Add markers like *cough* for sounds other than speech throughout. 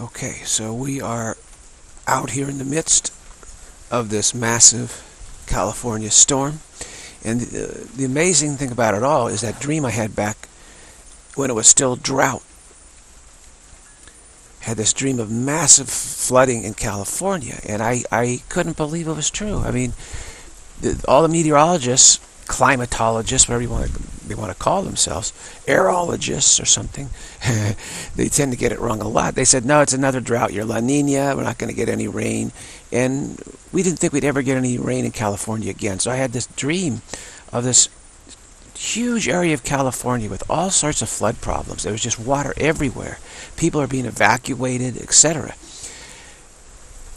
Okay, so we are out here in the midst of this massive California storm. And the, the amazing thing about it all is that dream I had back when it was still drought. Had this dream of massive flooding in California, and I, I couldn't believe it was true. I mean, the, all the meteorologists climatologists, whatever you want to, they want to call themselves, aerologists or something, *laughs* they tend to get it wrong a lot. They said, no, it's another drought. You're La Nina. We're not going to get any rain. And we didn't think we'd ever get any rain in California again. So I had this dream of this huge area of California with all sorts of flood problems. There was just water everywhere. People are being evacuated, etc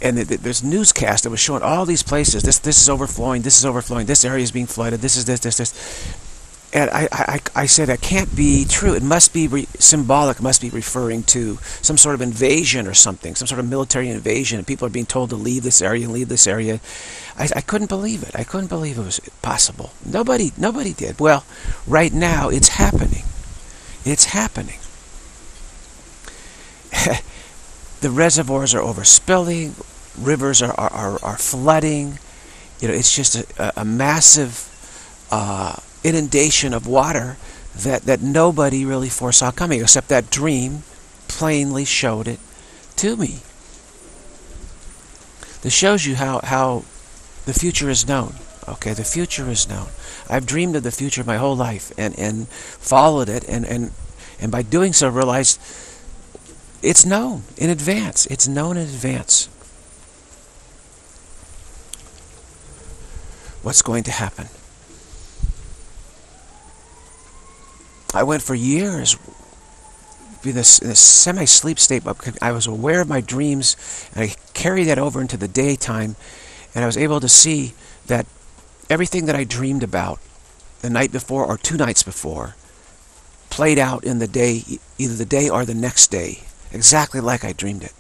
and there's newscast that was showing all these places. This this is overflowing. This is overflowing. This area is being flooded. This is this this this. And I, I, I said that can't be true. It must be symbolic. It must be referring to some sort of invasion or something, some sort of military invasion. And people are being told to leave this area and leave this area. I, I couldn't believe it. I couldn't believe it was possible. Nobody nobody did. Well, right now it's happening. It's happening. *laughs* the reservoirs are overspilling rivers are, are, are, flooding. You know, it's just a, a massive uh, inundation of water that, that nobody really foresaw coming, except that dream plainly showed it to me. This shows you how, how the future is known. Okay, the future is known. I've dreamed of the future my whole life and, and followed it and, and, and by doing so realized it's known in advance. It's known in advance. what's going to happen. I went for years in this, this semi-sleep state, but I was aware of my dreams, and I carried that over into the daytime, and I was able to see that everything that I dreamed about the night before or two nights before played out in the day, either the day or the next day, exactly like I dreamed it.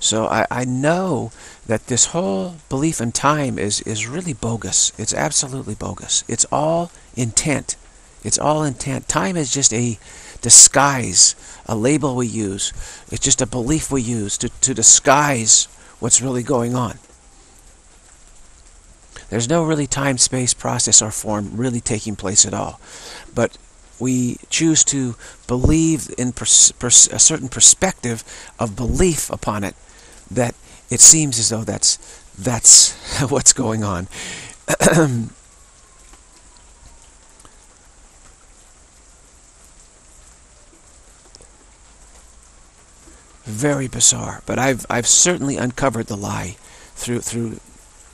So I, I know that this whole belief in time is, is really bogus. It's absolutely bogus. It's all intent. It's all intent. Time is just a disguise, a label we use. It's just a belief we use to, to disguise what's really going on. There's no really time, space, process, or form really taking place at all. But we choose to believe in a certain perspective of belief upon it that it seems as though that's that's *laughs* what's going on. *clears throat* Very bizarre, but I've I've certainly uncovered the lie through through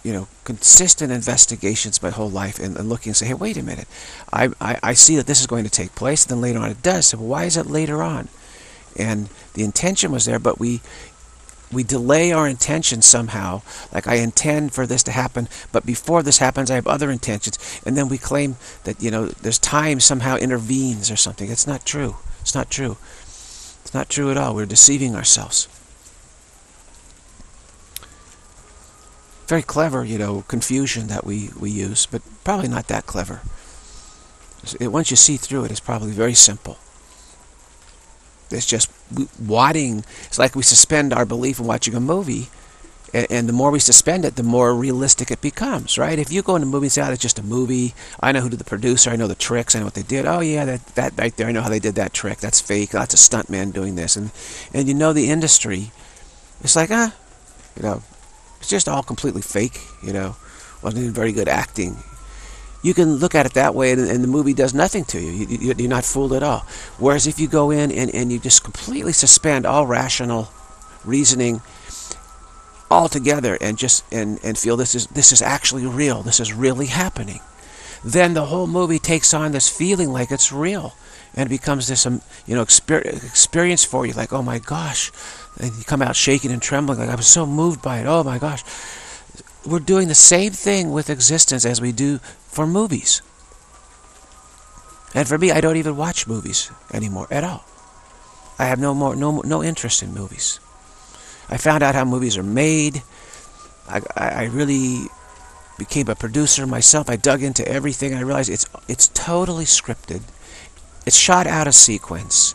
you know consistent investigations my whole life and, and looking and say, hey, wait a minute, I, I I see that this is going to take place. And then later on it does. So why is it later on? And the intention was there, but we we delay our intention somehow, like I intend for this to happen, but before this happens I have other intentions, and then we claim that, you know, there's time somehow intervenes or something. It's not true. It's not true. It's not true at all. We're deceiving ourselves. Very clever, you know, confusion that we, we use, but probably not that clever. Once you see through it, it's probably very simple. It's just wadding. It's like we suspend our belief in watching a movie, and, and, the more we suspend it, the more realistic it becomes, right? If you go into a movie oh, it's just a movie, I know who did the producer, I know the tricks, I know what they did. Oh, yeah, that, that right there, I know how they did that trick. That's fake. That's a stuntman doing this. And, and you know the industry, it's like, ah, you know, it's just all completely fake, you know. Wasn't even very good acting you can look at it that way and, and the movie does nothing to you. you. You're not fooled at all. Whereas if you go in and, and you just completely suspend all rational reasoning altogether and just and, and feel this is this is actually real, this is really happening, then the whole movie takes on this feeling like it's real and becomes this um, you know experience for you. Like oh my gosh. And you come out shaking and trembling. Like I was so moved by it. Oh my gosh. We're doing the same thing with existence as we do for movies. And for me, I don't even watch movies anymore at all. I have no more no no interest in movies. I found out how movies are made. I, I, really became a producer myself. I dug into everything. I realized it's it's totally scripted. It's shot out of sequence.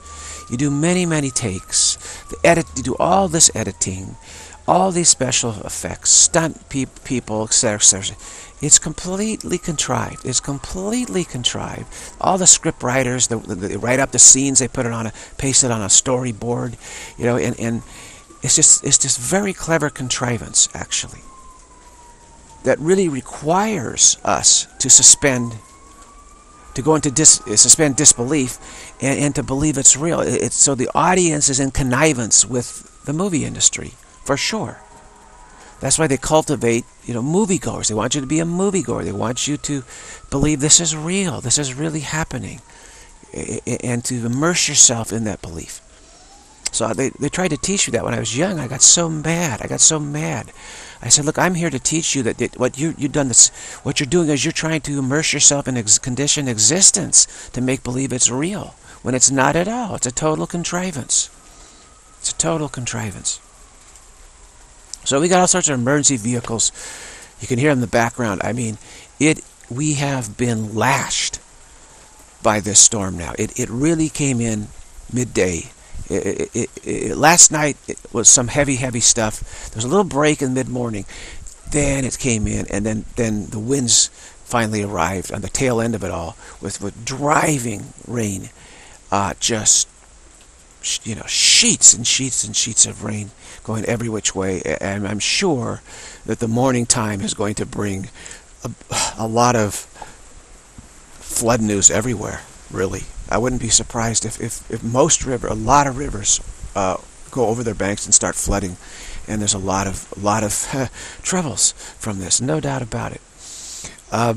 You do many, many takes. The edit, you do all this editing, all these special effects, stunt pe people, etc., etc. It's completely contrived. It's completely contrived. All the script writers, they, they write up the scenes, they put it on a, paste it on a storyboard, you know, and, and it's just, it's just very clever contrivance, actually, that really requires us to suspend, to go into dis, uh, suspend disbelief, and, and to believe it's real. It's so the audience is in connivance with the movie industry, for sure. That's why they cultivate, you know, moviegoers. They want you to be a moviegoer. They want you to believe this is real. This is really happening. And to immerse yourself in that belief. So they, they tried to teach you that when I was young. I got so mad. I got so mad. I said, look, I'm here to teach you that, that what you, you've done this, what you're doing is you're trying to immerse yourself in a conditioned existence to make believe it's real, when it's not at all. It's a total contrivance. It's a total contrivance. So we got all sorts of emergency vehicles. You can hear them in the background. I mean, it. we have been lashed by this storm now. It, it really came in midday. It, it, it, last night it was some heavy, heavy stuff. There was a little break in mid-morning. Then it came in, and then, then the winds finally arrived on the tail end of it all with, with driving rain. Uh, just, you know, sheets and sheets and sheets of rain going every which way. And I'm sure that the morning time is going to bring a, a lot of flood news everywhere, really. I wouldn't be surprised if, if, if most river, a lot of rivers uh, go over their banks and start flooding. And there's a lot of a lot of uh, *laughs* troubles from this, no doubt about it. Uh,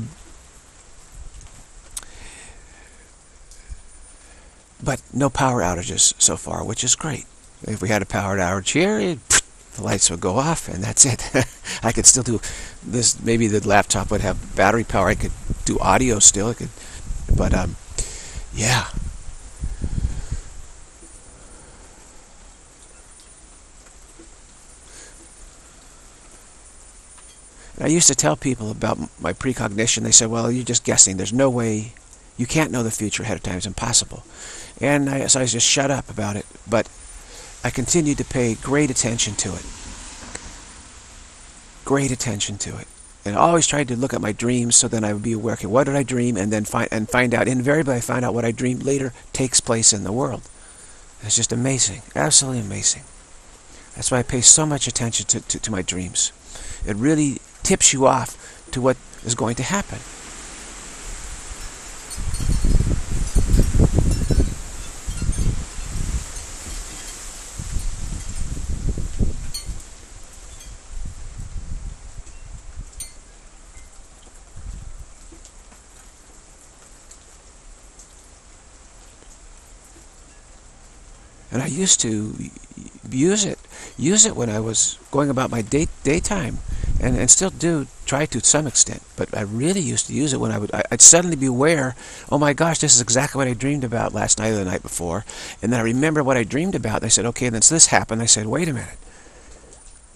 but no power outages so far, which is great. If we had a power outage here, it, *laughs* the lights would go off, and that's it. *laughs* I could still do this. Maybe the laptop would have battery power. I could do audio still. I could, but um, yeah. And I used to tell people about my precognition. They said, "Well, you're just guessing. There's no way. You can't know the future ahead of time. It's impossible." And I, so I just shut up about it. But I continued to pay great attention to it. Great attention to it. And I always tried to look at my dreams so then I would be aware, okay, what did I dream? And then find, and find out, invariably I find out what I dreamed later takes place in the world. It's just amazing. Absolutely amazing. That's why I pay so much attention to, to, to my dreams. It really tips you off to what is going to happen. And I used to use it, use it when I was going about my day daytime, and and still do try to some extent. But I really used to use it when I would. I'd suddenly be aware, oh my gosh, this is exactly what I dreamed about last night or the night before, and then I remember what I dreamed about. And I said, okay, then this happened. I said, wait a minute.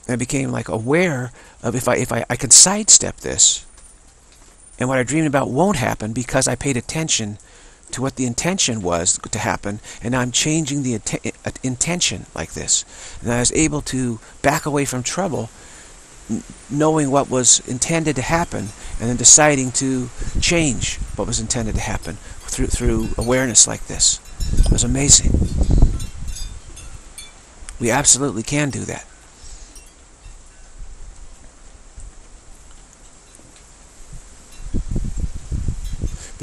And I became like aware of if I if I I can sidestep this, and what I dreamed about won't happen because I paid attention to what the intention was to happen, and I'm changing the intention like this. And I was able to back away from trouble, knowing what was intended to happen, and then deciding to change what was intended to happen through, through awareness like this. It was amazing. We absolutely can do that.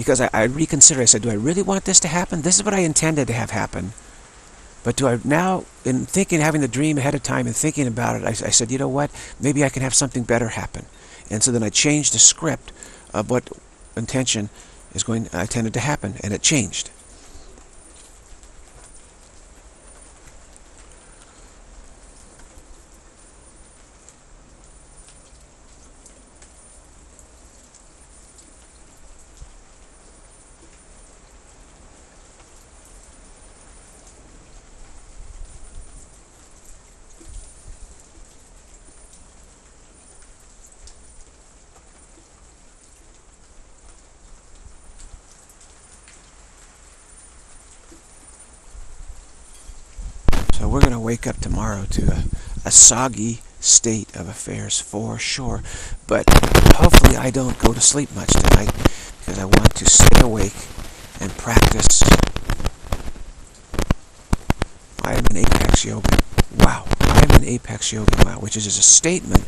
Because I, I reconsidered. I said, do I really want this to happen? This is what I intended to have happen. But do I now, in thinking, having the dream ahead of time and thinking about it, I, I said, you know what? Maybe I can have something better happen. And so then I changed the script of what intention is going, I intended to happen, and it changed. Wake up tomorrow to a, a soggy state of affairs for sure. But hopefully I don't go to sleep much tonight because I want to stay awake and practice. I am an apex yogi. Wow. I am an apex yogi. Wow. Which is a statement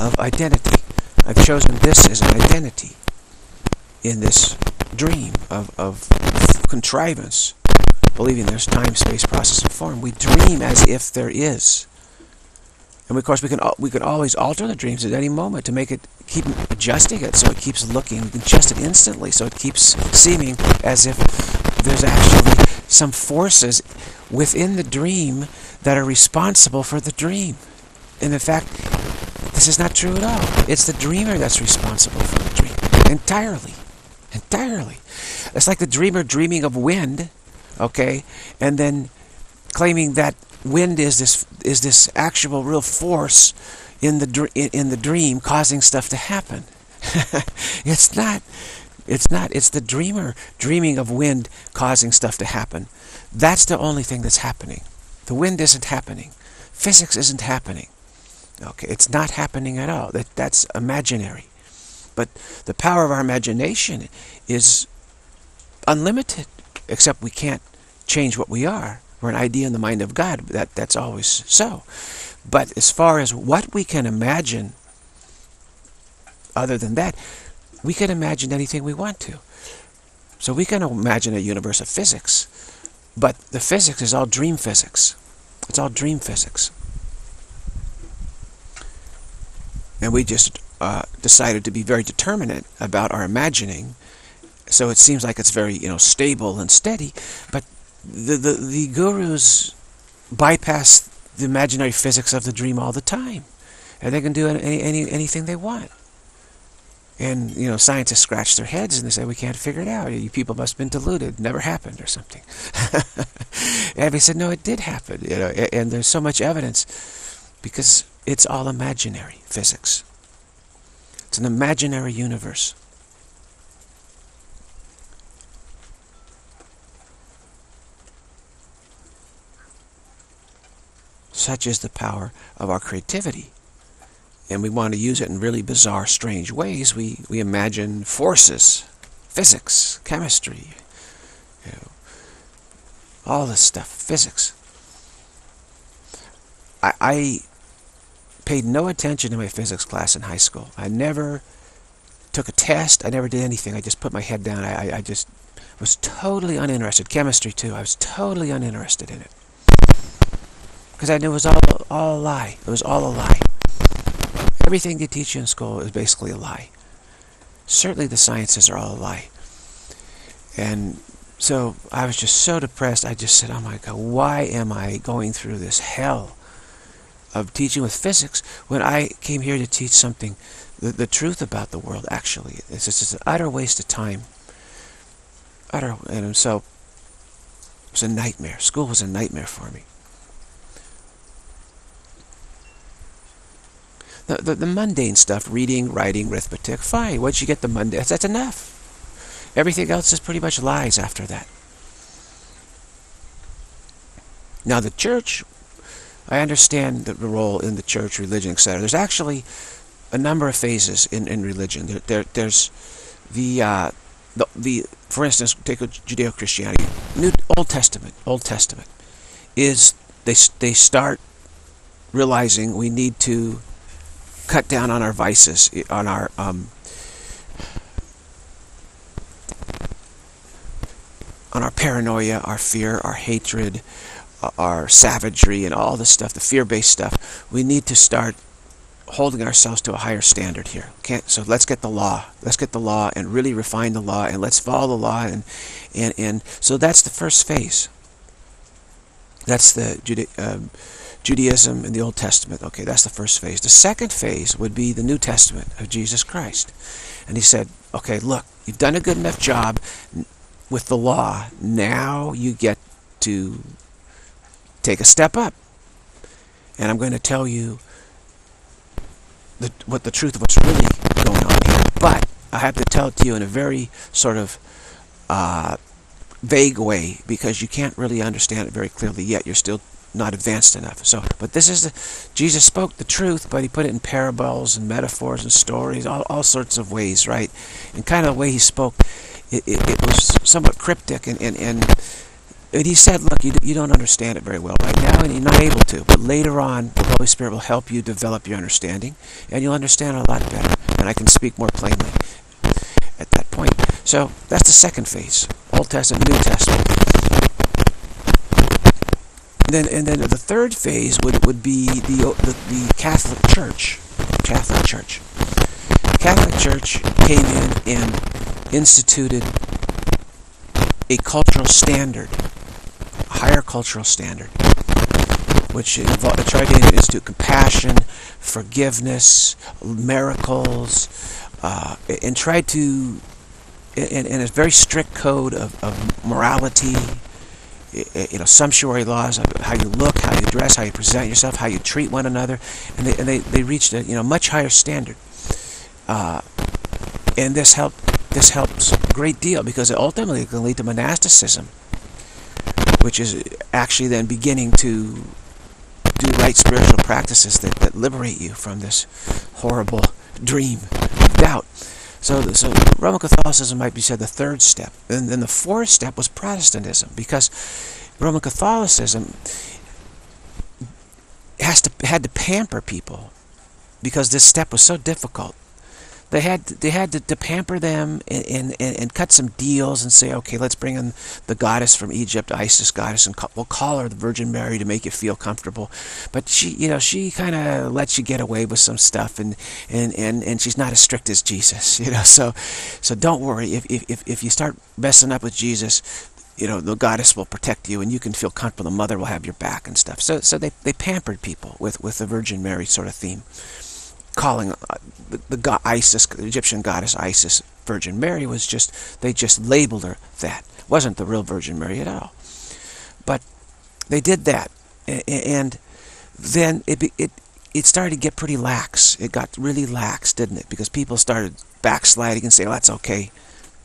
of identity. I've chosen this as an identity in this dream of, of contrivance, believing there's time, space, process, and form. We dream as if there is. And of course, we can we can always alter the dreams at any moment to make it keep adjusting it so it keeps looking. We can adjust it instantly so it keeps seeming as if there's actually some forces within the dream that are responsible for the dream. And in fact, this is not true at all. It's the dreamer that's responsible for the dream entirely, entirely. It's like the dreamer dreaming of wind, okay, and then claiming that wind is this is this actual real force in the in the dream causing stuff to happen. *laughs* it's not it's not it's the dreamer dreaming of wind causing stuff to happen. That's the only thing that's happening. The wind isn't happening. Physics isn't happening. Okay, it's not happening at all. That that's imaginary. But the power of our imagination is unlimited, except we can't change what we are. We're an idea in the mind of God. That That's always so. But as far as what we can imagine, other than that, we can imagine anything we want to. So we can imagine a universe of physics, but the physics is all dream physics. It's all dream physics. And we just uh, decided to be very determinate about our imagining. So it seems like it's very, you know, stable and steady, but the, the, the gurus bypass the imaginary physics of the dream all the time. And they can do any, any, anything they want. And, you know, scientists scratch their heads and they say, we can't figure it out. You people must have been deluded. Never happened or something. *laughs* and we said, no, it did happen. You know, and there's so much evidence because it's all imaginary physics. It's an imaginary universe. Such is the power of our creativity. And we want to use it in really bizarre, strange ways. We, we imagine forces, physics, chemistry, you know, all this stuff, physics. I, I paid no attention to my physics class in high school. I never took a test. I never did anything. I just put my head down. I, I just was totally uninterested. Chemistry, too. I was totally uninterested in it because I knew it was all, all a lie. It was all a lie. Everything they teach you in school is basically a lie. Certainly the sciences are all a lie. And so I was just so depressed. I just said, oh my God, why am I going through this hell of teaching with physics when I came here to teach something, the, the truth about the world, actually. It's just an utter waste of time. Utter, and so it was a nightmare. School was a nightmare for me. The, the, the, mundane stuff, reading, writing, arithmetic, fine. Once you get the mundane, that's, enough. Everything else is pretty much lies after that. Now the church, I understand the role in the church, religion, etc. There's actually a number of phases in, in religion. There, there there's the, uh, the, the, for instance, take a Judeo-Christianity, New Old Testament, Old Testament, is they, they start realizing we need to cut down on our vices, on our um, on our paranoia, our fear, our hatred, uh, our savagery, and all this stuff, the fear-based stuff. We need to start holding ourselves to a higher standard here. Can't, so let's get the law. Let's get the law and really refine the law, and let's follow the law. And and and so that's the first phase. That's the um, Judaism in the Old Testament. Okay, that's the first phase. The second phase would be the New Testament of Jesus Christ. And he said, okay, look, you've done a good enough job with the law. Now you get to take a step up. And I'm going to tell you the, what the truth of what's really going on here. But I have to tell it to you in a very sort of uh, vague way because you can't really understand it very clearly yet. You're still not advanced enough. So, but this is the Jesus spoke the truth, but he put it in parables and metaphors and stories, all, all sorts of ways, right? And kind of the way he spoke, it, it, it was somewhat cryptic, and and, and and he said, look, you, you don't understand it very well right now, and you're not able to. But later on, the Holy Spirit will help you develop your understanding, and you'll understand a lot better. And I can speak more plainly at that point. So that's the second phase, Old Testament, New Testament. And then, and then the third phase would, would be the, the, the Catholic Church. Catholic Church. Catholic Church came in and instituted a cultural standard a higher cultural standard, which tried to institute compassion, forgiveness, miracles, uh, and tried to, in, in, a very strict code of, of morality, you know, sumptuary laws how you look, how you dress, how you present yourself, how you treat one another, and they, and they, they reached a you know much higher standard. Uh, and this helped this helps a great deal because it ultimately can lead to monasticism which is actually then beginning to do right spiritual practices that, that liberate you from this horrible dream of doubt. So, so Roman Catholicism might be said the third step. And then the fourth step was Protestantism, because Roman Catholicism has to had to pamper people because this step was so difficult. They had they had to, to pamper them and, and, and cut some deals and say, okay, let's bring in the goddess from Egypt, Isis goddess, and we'll call her the Virgin Mary to make you feel comfortable. But she, you know, she kind of lets you get away with some stuff, and, and, and, and she's not as strict as Jesus, *laughs* you know. So, so don't worry if if if you start messing up with Jesus, you know, the goddess will protect you and you can feel comfortable. The mother will have your back and stuff. So, so they, they pampered people with, with the Virgin Mary sort of theme calling uh, the, the god Isis, the Egyptian goddess Isis, Virgin Mary was just they just labeled her that. Wasn't the real Virgin Mary at all. But they did that, and then it it it started to get pretty lax. It got really lax, didn't it? Because people started backsliding and saying, well, that's okay."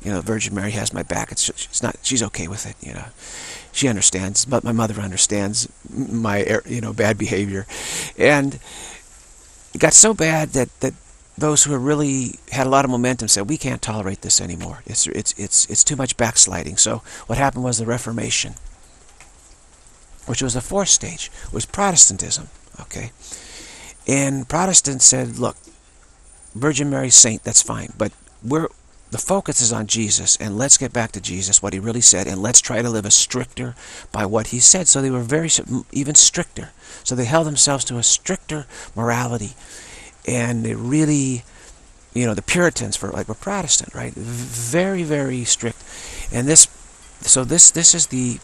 You know, Virgin Mary has my back. It's she's not. She's okay with it. You know, she understands. But my mother understands my you know bad behavior, and it got so bad that, that those who really had a lot of momentum said, we can't tolerate this anymore. It's, it's, it's, it's too much backsliding. So what happened was the Reformation, which was the fourth stage, was Protestantism. Okay, And Protestants said, look, Virgin Mary saint, that's fine, but we're the focus is on Jesus, and let's get back to Jesus, what he really said, and let's try to live a stricter by what he said. So they were very, even stricter. So they held themselves to a stricter morality. And they really, you know, the Puritans, for like, were Protestant, right? Very, very strict. And this, so this, this is the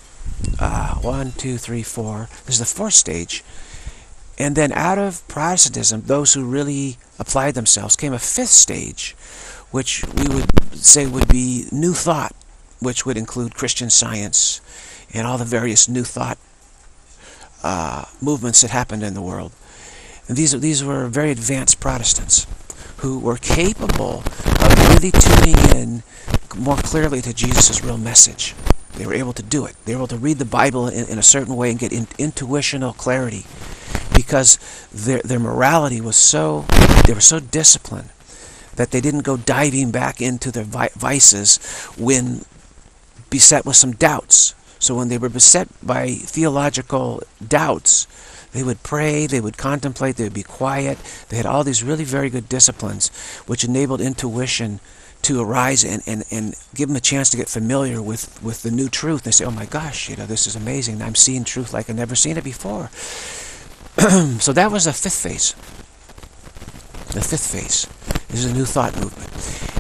uh, one, two, three, four. This is the fourth stage. And then out of Protestantism, those who really applied themselves came a fifth stage, which we would say would be New Thought, which would include Christian Science and all the various New Thought uh, movements that happened in the world. And these, these were very advanced Protestants who were capable of really tuning in more clearly to Jesus' real message. They were able to do it. They were able to read the Bible in, in a certain way and get in, intuitional clarity because their, their morality was so, they were so disciplined that they didn't go diving back into their vices when beset with some doubts. So when they were beset by theological doubts, they would pray, they would contemplate, they would be quiet. They had all these really very good disciplines which enabled intuition to arise and, and, and give them a chance to get familiar with, with the new truth. They say, oh my gosh, you know, this is amazing. I'm seeing truth like I've never seen it before. *clears throat* so that was the fifth phase. The fifth phase is a new thought movement.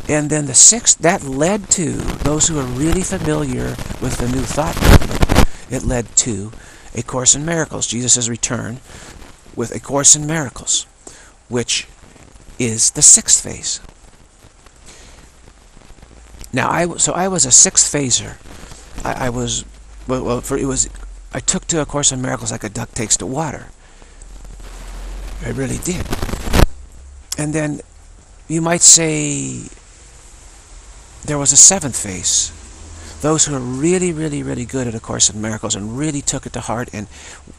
And then the sixth, that led to those who are really familiar with the new thought movement. It led to A Course in Miracles, Jesus' return with A Course in Miracles, which is the sixth phase. Now, I so I was a sixth phaser. I, I was well, well, for it was I took to A Course in Miracles like a duck takes to water. I really did. And then you might say there was a seventh phase. those who are really, really, really good at A Course in Miracles and really took it to heart and,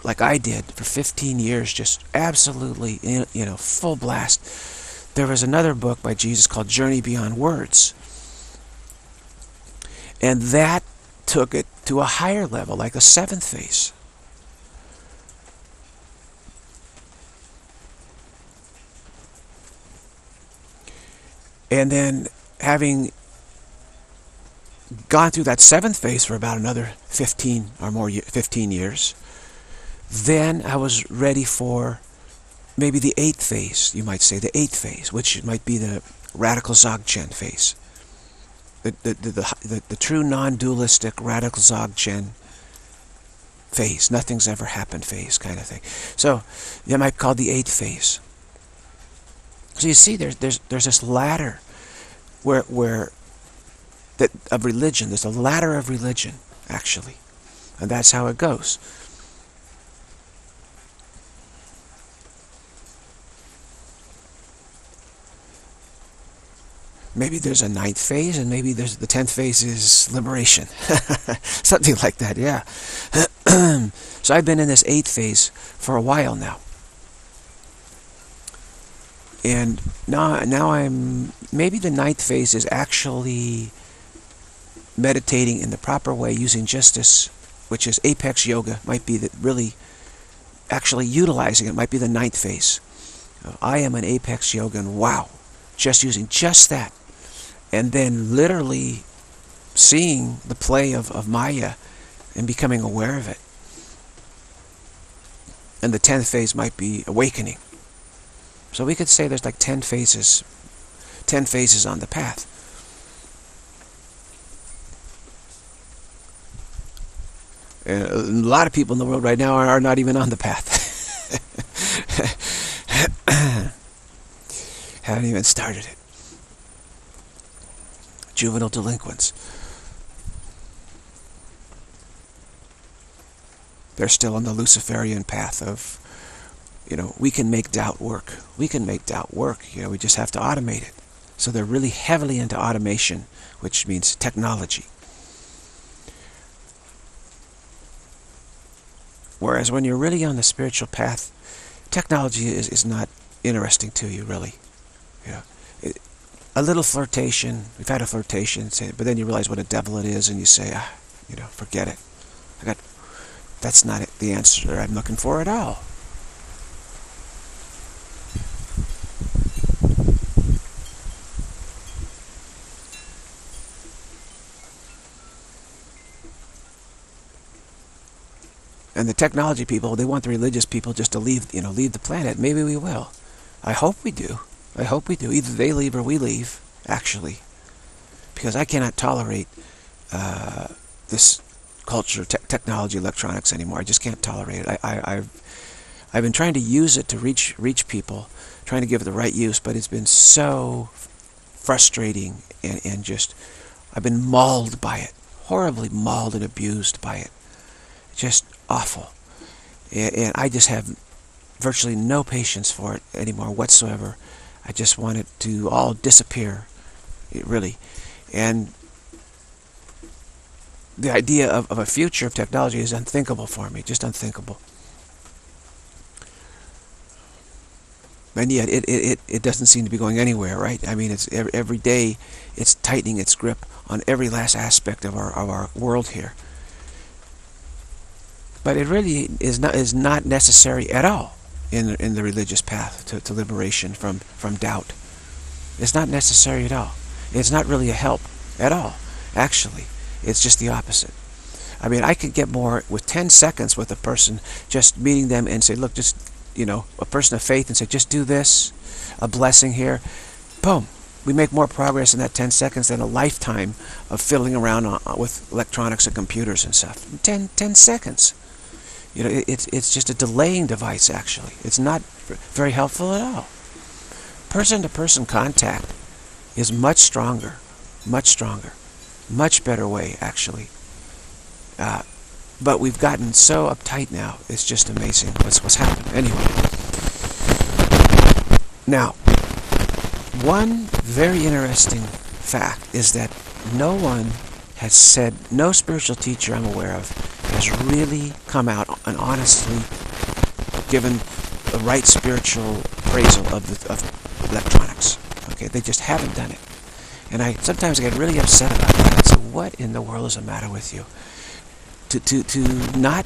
like I did for 15 years, just absolutely, you know, full blast. There was another book by Jesus called Journey Beyond Words. And that took it to a higher level, like a seventh phase. And then having gone through that seventh phase for about another 15 or more 15 years, then I was ready for maybe the eighth phase, you might say, the eighth phase, which might be the radical Dzogchen phase. The, the, the, the, the true non-dualistic radical Dzogchen phase, nothing's ever happened phase kind of thing. So that might be called the eighth phase. So you see, there's, there's, there's this ladder where, where that of religion. There's a ladder of religion, actually. And that's how it goes. Maybe there's a ninth phase, and maybe there's the tenth phase is liberation. *laughs* Something like that, yeah. *clears throat* so I've been in this eighth phase for a while now. And now, now I'm, maybe the ninth phase is actually meditating in the proper way using just this, which is apex yoga, might be that really actually utilizing it, might be the ninth phase. Uh, I am an apex yoga and wow, just using just that. And then literally seeing the play of, of Maya and becoming aware of it. And the 10th phase might be awakening. So we could say there's like 10 phases, 10 phases on the path. And a lot of people in the world right now are, not even on the path. *coughs* Haven't even started it. Juvenile delinquents. They're still on the Luciferian path of, you know, we can make doubt work. We can make doubt work. You know, we just have to automate it. So they're really heavily into automation, which means technology. Whereas when you're really on the spiritual path, technology is, is not interesting to you, really. You know, it, a little flirtation, we've had a flirtation, but then you realize what a devil it is, and you say, ah, you know, forget it. I got, that's not the answer I'm looking for at all. And the technology people, they want the religious people just to leave, you know, leave the planet. Maybe we will. I hope we do. I hope we do. Either they leave or we leave, actually. Because I cannot tolerate uh, this culture, te technology, electronics anymore. I just can't tolerate it. I, I, I've, I've been trying to use it to reach, reach people, trying to give it the right use, but it's been so frustrating and, and just, I've been mauled by it, horribly mauled and abused by it. Just awful. And I just have virtually no patience for it anymore whatsoever. I just want it to all disappear, it really. And the idea of, of a future of technology is unthinkable for me, just unthinkable. And yet it, it, it doesn't seem to be going anywhere, right? I mean, it's every, every day it's tightening its grip on every last aspect of our, of our world here. But it really is not, is not necessary at all in, in the religious path to, to liberation from, from doubt. It's not necessary at all. It's not really a help at all, actually. It's just the opposite. I mean, I could get more with 10 seconds with a person, just meeting them and say, look, just, you know, a person of faith and say, just do this, a blessing here. Boom. We make more progress in that 10 seconds than a lifetime of fiddling around uh, with electronics and computers and stuff. 10, 10 seconds. You know, it, it's, it's just a delaying device, actually. It's not very helpful at all. Person-to-person -person contact is much stronger, much stronger, much better way, actually. Uh, but we've gotten so uptight now, it's just amazing what's, what's happened. Anyway. Now, one very interesting fact is that no one has said no spiritual teacher I'm aware of has really come out and honestly given the right spiritual appraisal of, the, of electronics. Okay, they just haven't done it. And I sometimes get really upset about that. I say, what in the world is the matter with you? To, to, to not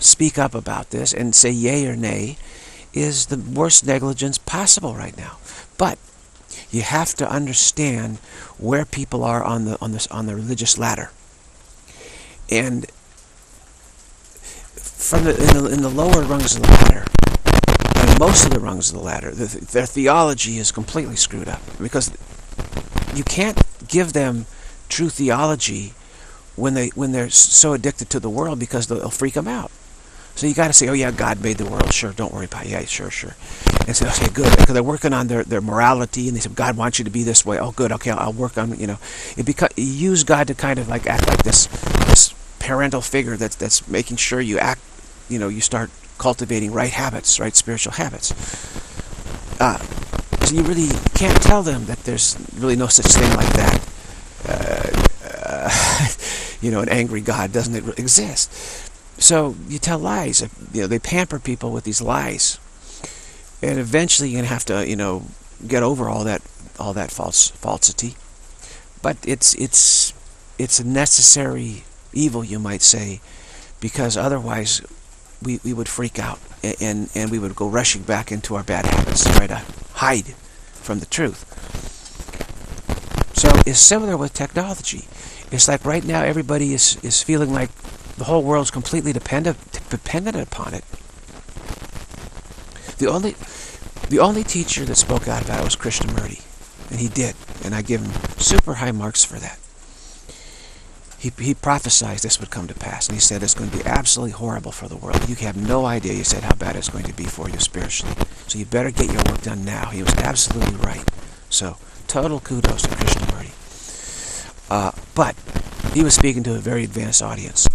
speak up about this and say yay or nay is the worst negligence possible right now. But you have to understand where people are on the on the on the religious ladder. And from the in, the in the lower rungs of the ladder, and most of the rungs of the ladder, the, their theology is completely screwed up because you can't give them true theology when they when they're so addicted to the world because they'll freak them out. So you got to say, oh yeah, God made the world. Sure, don't worry about it. Yeah, sure, sure. And say, okay, good, because they're working on their, their morality, and they say, God wants you to be this way. Oh, good, okay, I'll work on, you know, it beca- you use God to kind of like act like this this parental figure that's that's making sure you act, you know, you start cultivating right habits, right spiritual habits. Uh, so you really can't tell them that there's really no such thing like that. Uh, uh, *laughs* you know, an angry God doesn't exist. So you tell lies. You know, they pamper people with these lies, and eventually you're gonna have to, you know, get over all that, all that false falsity. But it's it's it's a necessary evil, you might say, because otherwise we we would freak out and and, we would go rushing back into our bad habits, to try to hide from the truth. So it's similar with technology. It's like right now everybody is is feeling like the whole world's completely dependent dependent upon it. The only the only teacher that spoke out about it was Krishnamurti, and he did, and I give him super high marks for that. He, he prophesied this would come to pass, and he said it's going to be absolutely horrible for the world. You have no idea, he said, how bad it's going to be for you spiritually. So you better get your work done now. He was absolutely right. So, total kudos to Krishnamurti. Uh, but he was speaking to a very advanced audience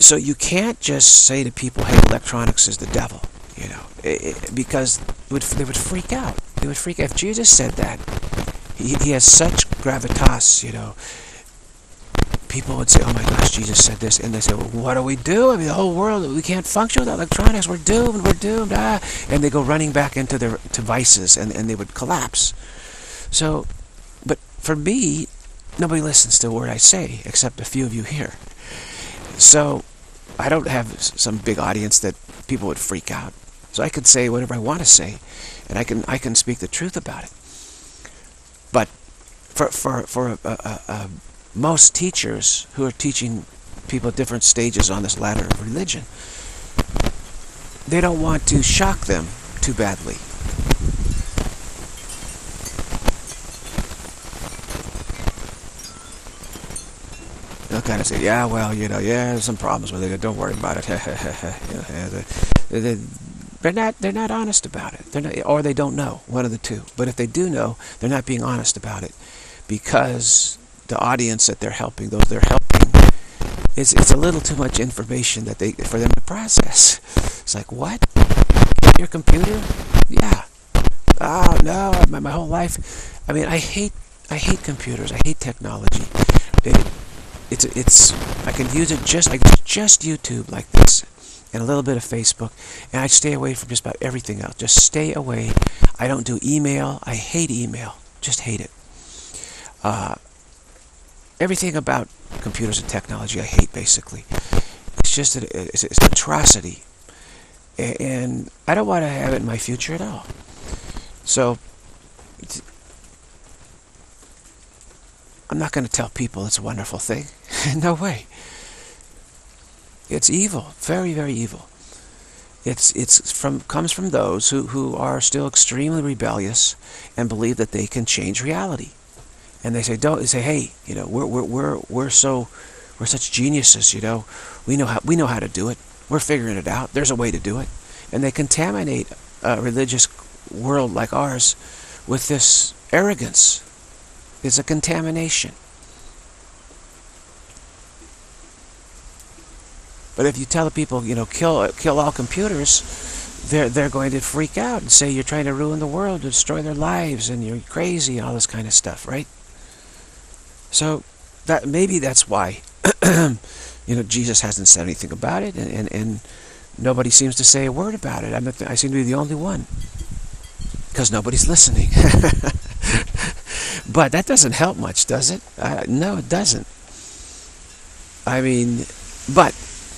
so you can't just say to people, "Hey, electronics is the devil," you know, it, because would, they would freak out. They would freak out. If Jesus said that, he, he has such gravitas, you know. People would say, "Oh my gosh, Jesus said this," and they say, well, "What do we do? I mean, the whole world we can't function without electronics. We're doomed. We're doomed." Ah, and they go running back into their devices, and and they would collapse. So, but for me, nobody listens to a word I say except a few of you here. So I don't have some big audience that people would freak out. So I can say whatever I want to say, and I can I can speak the truth about it. But for for for most teachers who are teaching people at different stages on this ladder of religion, they don't want to shock them too badly. They'll kind of say, yeah, well, you know, yeah, there's some problems with it. Don't worry about it. *laughs* they're not they're not honest about it. They're not, or they don't know. One of the two. But if they do know, they're not being honest about it because the audience that they're helping, those they're helping, it's it's a little too much information that they for them to process. It's like what? Your computer? Yeah. Oh no, my, my whole life. I mean, I hate I hate computers. I hate technology. It, it's it's I can use it just like just YouTube like this and a little bit of Facebook and I stay away from just about everything else. Just stay away. I don't do email. I hate email. Just hate it. Uh, everything about computers and technology I hate basically. It's just a, it's, it's an atrocity. And I don't want to have it in my future at all. So I'm not going to tell people it's a wonderful thing. *laughs* no way. It's evil, very, very evil. It's it's from comes from those who, who are still extremely rebellious and believe that they can change reality. And they say, don't they say, hey, you know, we're we're we're we're so we're such geniuses, you know. We know how we know how to do it. We're figuring it out. There's a way to do it. And they contaminate a religious world like ours with this arrogance is a contamination. But if you tell the people, you know, kill kill all computers, they're they're going to freak out and say you're trying to ruin the world, destroy their lives, and you're crazy, and all this kind of stuff, right? So that maybe that's why *clears throat* you know Jesus hasn't said anything about it, and, and, and nobody seems to say a word about it. I'm not, I seem to be the only one because nobody's listening. *laughs* but that doesn't help much, does it? Uh, no, it doesn't. I mean, but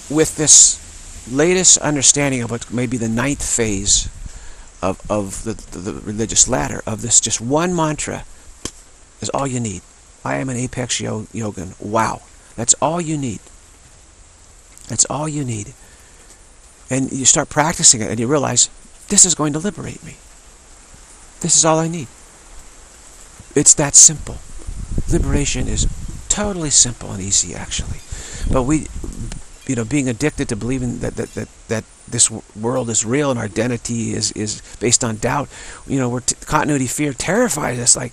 with this latest understanding of what may be the ninth phase of, of the, the, the religious ladder, of this just one mantra is all you need. I am an apex yo yogin. Wow. That's all you need. That's all you need. And you start practicing it and you realize, this is going to liberate me. This is all I need. It's that simple. Liberation is totally simple and easy, actually. But we, you know, being addicted to believing that, that, that, that this world is real and our identity is, is based on doubt, you know, we're continuity fear terrifies us like,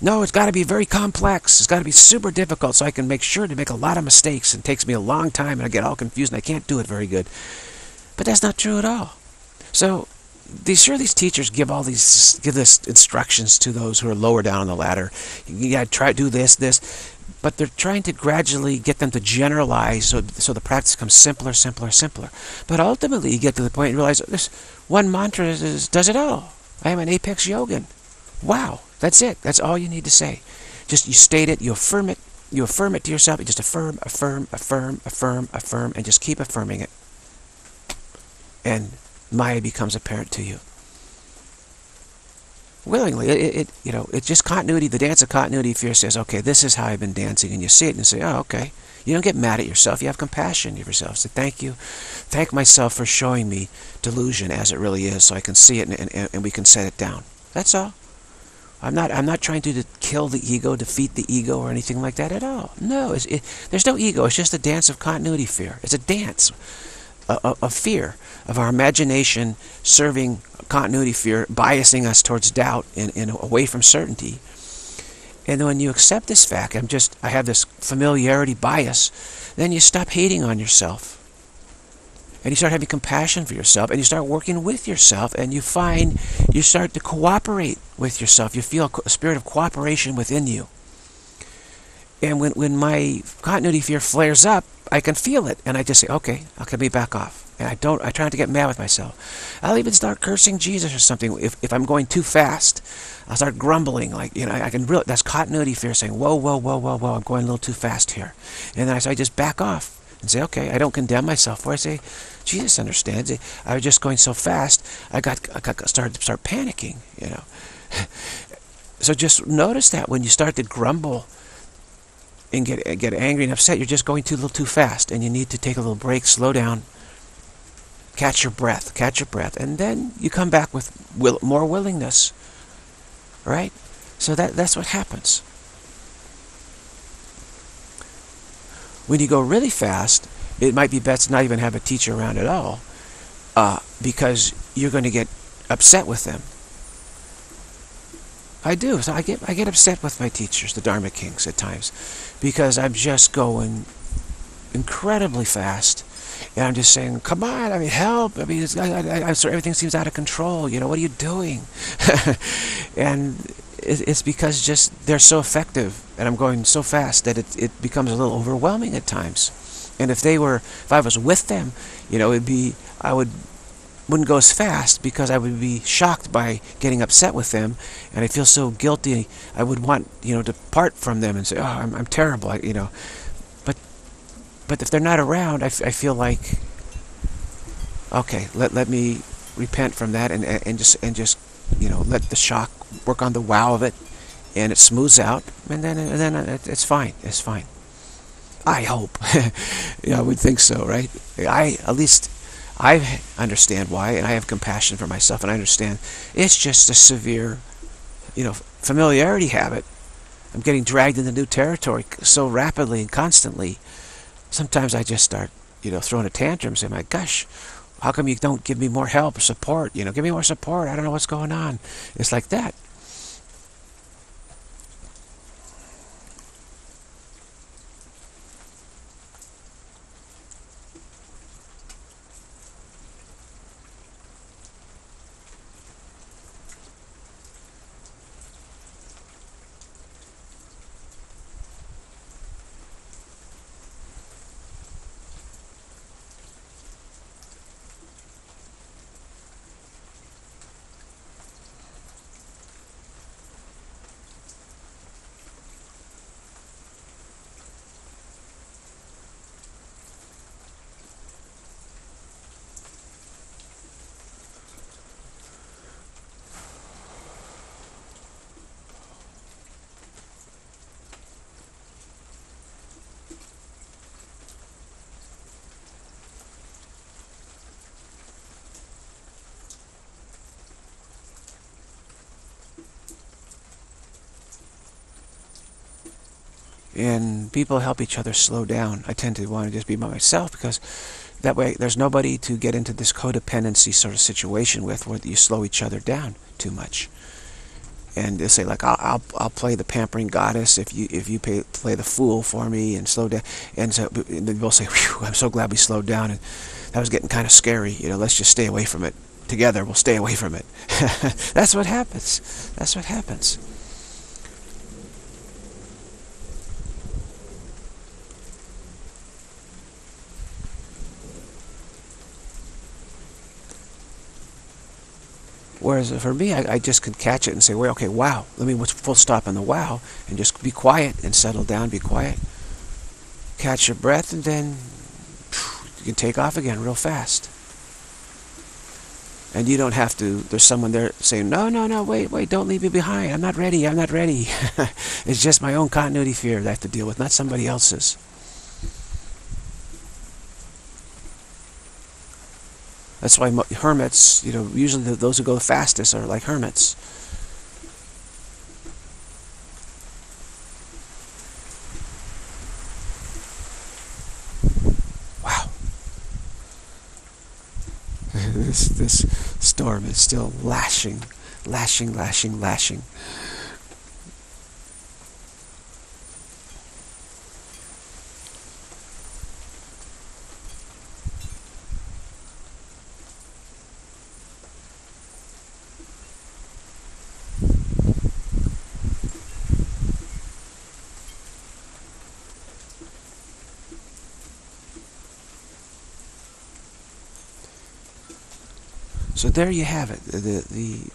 no, it's got to be very complex. It's got to be super difficult so I can make sure to make a lot of mistakes and takes me a long time and I get all confused and I can't do it very good. But that's not true at all. So these sure these teachers give all these give this instructions to those who are lower down on the ladder. To try do this, this, but they're trying to gradually get them to generalize so so the practice becomes simpler, simpler, simpler. But ultimately, you get to the point and realize this one mantra is, does it all. I am an apex yogin. Wow, that's it. That's all you need to say. Just you state it, you affirm it, you affirm it to yourself. You just affirm, affirm, affirm, affirm, affirm, and just keep affirming it. And Maya becomes apparent to you. Willingly, it, it, you know, it's just continuity. The dance of continuity fear says, okay, this is how I've been dancing, and you see it and you say, oh, okay. You don't get mad at yourself. You have compassion for yourself. Say, thank you. Thank myself for showing me delusion as it really is, so I can see it and, and, and we can set it down. That's all. I'm not. I'm not trying to, to kill the ego, defeat the ego, or anything like that at all. No, it, there's no ego. It's just a dance of continuity fear. It's a dance of fear, of our imagination serving continuity fear, biasing us towards doubt and, and away from certainty. And when you accept this fact, I'm just, I have this familiarity bias, then you stop hating on yourself. And you start having compassion for yourself, and you start working with yourself, and you find you start to cooperate with yourself. You feel a spirit of cooperation within you. And when, when my continuity fear flares up, I can feel it, and I just say, okay, okay, let me back off. And I don't, I try not to get mad with myself. I'll even start cursing Jesus or something if, if I'm going too fast. I'll start grumbling, like, you know, I can really, that's continuity fear saying, whoa, whoa, whoa, whoa, whoa, I'm going a little too fast here. And then I, so I just back off and say, okay, I don't condemn myself it. I say, Jesus understands it. I was just going so fast, I got, I got started to start panicking, you know. *laughs* so just notice that when you start to grumble and get get angry and upset, you're just going too little too fast, and you need to take a little break, slow down, catch your breath, catch your breath, and then you come back with will, more willingness. Right? So that that's what happens. When you go really fast, it might be best not even have a teacher around at all, uh, because you're going to get upset with them I do. So I get I get upset with my teachers, the Dharma Kings, at times, because I'm just going incredibly fast, and I'm just saying, "Come on! I mean, help! I mean, I, I, am sorry, everything seems out of control. You know, what are you doing?" *laughs* and it's because just they're so effective, and I'm going so fast that it it becomes a little overwhelming at times. And if they were, if I was with them, you know, it'd be I would wouldn't go as fast because I would be shocked by getting upset with them, and I feel so guilty. I would want you know to part from them and say, "Oh, I'm, I'm terrible," I, you know. But but if they're not around, I, I feel like okay, let let me repent from that and and just and just you know let the shock work on the wow of it, and it smooths out, and then and then uh, it's fine. It's fine. I hope. *laughs* yeah, I would think so, right? I at least I understand why, and I have compassion for myself, and I understand it's just a severe, you know, familiarity habit. I'm getting dragged into new territory so rapidly and constantly. Sometimes I just start, you know, throwing a tantrum, saying, "My gosh, how come you don't give me more help or support? You know, give me more support. I don't know what's going on." It's like that. and people help each other slow down. I tend to want to just be by myself because that way there's nobody to get into this codependency sort of situation with where you slow each other down too much. And they say like I'll, I'll I'll play the pampering goddess if you if you pay, play the fool for me and slow down. And so and they both say I'm so glad we slowed down and that was getting kind of scary. You know let's just stay away from it. Together we'll stay away from it. *laughs* That's what happens. That's what happens Whereas for me, I, I, just could catch it and say, well, okay, wow. Let me full stop on the wow and just be quiet and settle down, be quiet. Catch your breath and then you can take off again real fast. And you don't have to, there's someone there saying, no, no, no, wait, wait, don't leave me behind. I'm not ready, I'm not ready. *laughs* it's just my own continuity fear that I have to deal with, not somebody else's. That's why hermits, you know, usually those who go the fastest are like hermits. Wow. *laughs* this this storm is still lashing, lashing, lashing, lashing. There you have it. The, the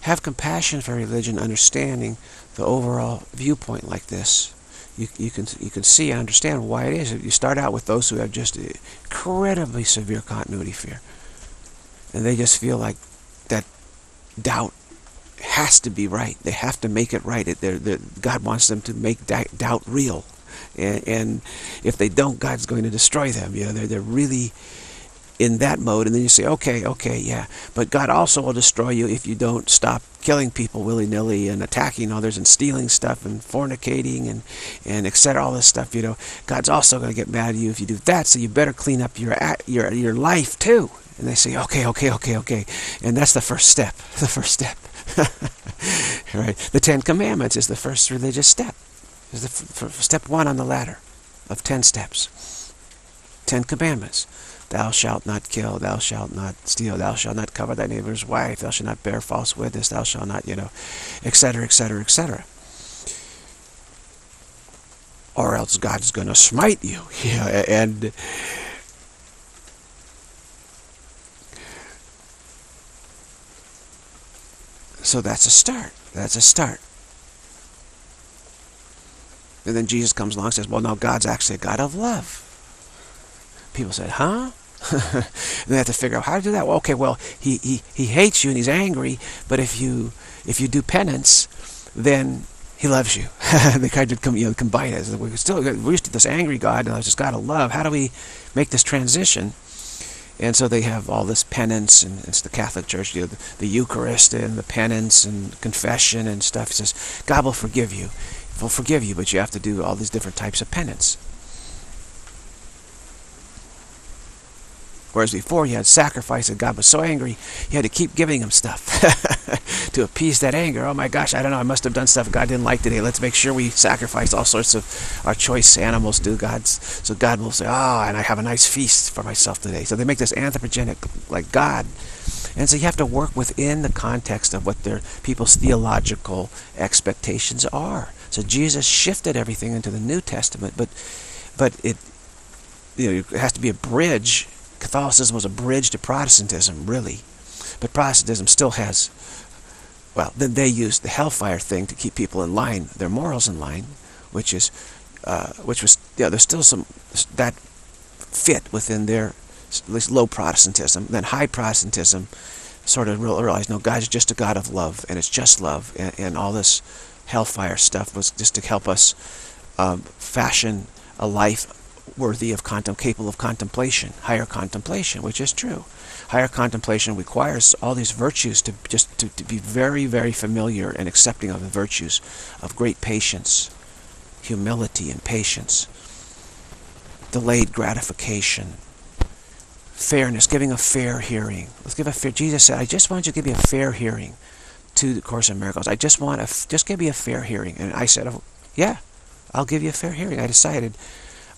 have compassion for religion, understanding the overall viewpoint like this. You, you can you can see and understand why it is. You start out with those who have just incredibly severe continuity fear, and they just feel like that doubt has to be right. They have to make it right. It, they're, they're, God wants them to make doubt real, and, and, if they don't, God's going to destroy them. You know, they're they're really in that mode and then you say okay okay yeah. But God also will destroy you if you don't stop killing people willy-nilly and attacking others and stealing stuff and fornicating and and etc all this stuff you know. God's also going to get mad at you if you do that so you better clean up your your your life too. And they say okay okay okay okay. And that's the first step *laughs* the first step. *laughs* Right? The 10 commandments is the first religious step. Is the step 1 on the ladder of 10 steps. 10 commandments Thou shalt not kill, thou shalt not steal, thou shalt not cover thy neighbor's wife, thou shalt not bear false witness, thou shalt not, you know, etc., etc., etc. Or else God's going to smite you. *laughs* And so that's a start. That's a start. And then Jesus comes along and says, well, no, God's actually a God of love. People said, huh? *laughs* and they have to figure out how to do that. Well, okay, well, he, he, he hates you and he's angry, but if you if you do penance, then he loves you. *laughs* they kind of you know, combine it. We're still we're used to this angry God, and I just got to love. How do we make this transition? And so they have all this penance, and it's the Catholic Church, you know, the, the Eucharist and the penance and confession and stuff. He says, God will forgive you. He'll forgive you, but you have to do all these different types of penance. Whereas before you had sacrifice and God was so angry, you had to keep giving him stuff *laughs* to appease that anger. Oh my gosh, I don't know, I must have done stuff God didn't like today. Let's make sure we sacrifice all sorts of our choice animals to God's. So God will say, oh, and I have a nice feast for myself today. So they make this anthropogenic, like God. And so you have to work within the context of what their people's theological expectations are. So Jesus shifted everything into the New Testament, but but it you know it has to be a bridge Catholicism was a bridge to Protestantism, really. But Protestantism still has, well, then they used the hellfire thing to keep people in line, their morals in line, which is, uh, which was, yeah, there's still some, that fit within their, at least low Protestantism. Then high Protestantism sort of realized, no, God's just a God of love, and it's just love, and, and all this hellfire stuff was just to help us um, fashion a life worthy of capable of contemplation, higher contemplation, which is true. Higher contemplation requires all these virtues to just to, to be very, very familiar and accepting of the virtues of great patience, humility and patience, delayed gratification, fairness, giving a fair hearing. Let's give a fair. Jesus said, "I just want you to give me a fair hearing to the Course in Miracles. I just want a, just give me a fair hearing." And I said, oh, "Yeah, I'll give you a fair hearing." I decided,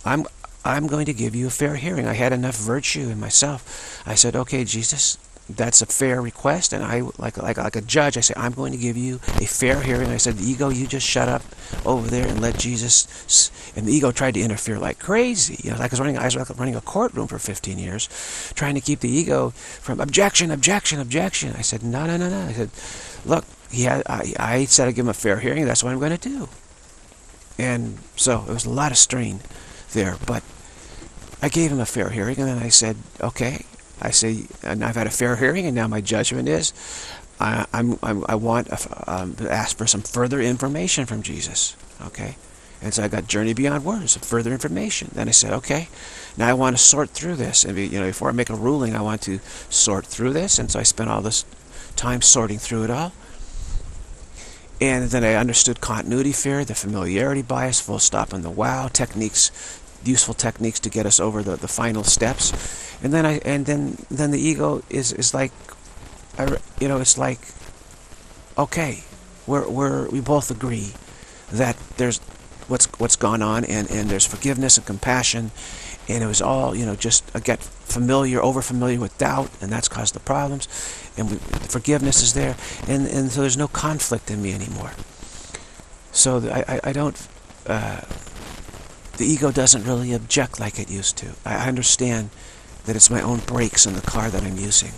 I'm I'm going to give you a fair hearing. I had enough virtue in myself. I said, "Okay, Jesus, that's a fair request. And I like like like a judge I say I'm going to give you a fair hearing. I said the ego you just shut up over there and let Jesus and the ego tried to interfere like crazy you know like I was running I was running a courtroom for 15 years trying to keep the ego from objection objection objection. I said no no no no. I said look he had I, I said I'd give him a fair hearing. That's what I'm going to do. And so it was a lot of strain there but I gave him a fair hearing and then I said okay I say, and I've had a fair hearing, and now my judgment is, I, I'm, I'm i want um, to ask for some further information from Jesus. Okay, and so I got Journey Beyond Words, further information. Then I said, okay, now I want to sort through this, and be, you know, before I make a ruling, I want to sort through this, and so I spent all this time sorting through it all. And then I understood continuity fear, the familiarity bias, full stop and the wow techniques, useful techniques to get us over the, the final steps and then I and then then the ego is is like, I, you know, it's like, okay, we're we're we both agree that there's what's what's gone on and and there's forgiveness and compassion, and it was all you know just get familiar over familiar with doubt and that's caused the problems, and we, forgiveness is there and and so there's no conflict in me anymore. So I I, I don't. Uh, the ego doesn't really object like it used to. I understand that it's my own brakes in the car that I'm using.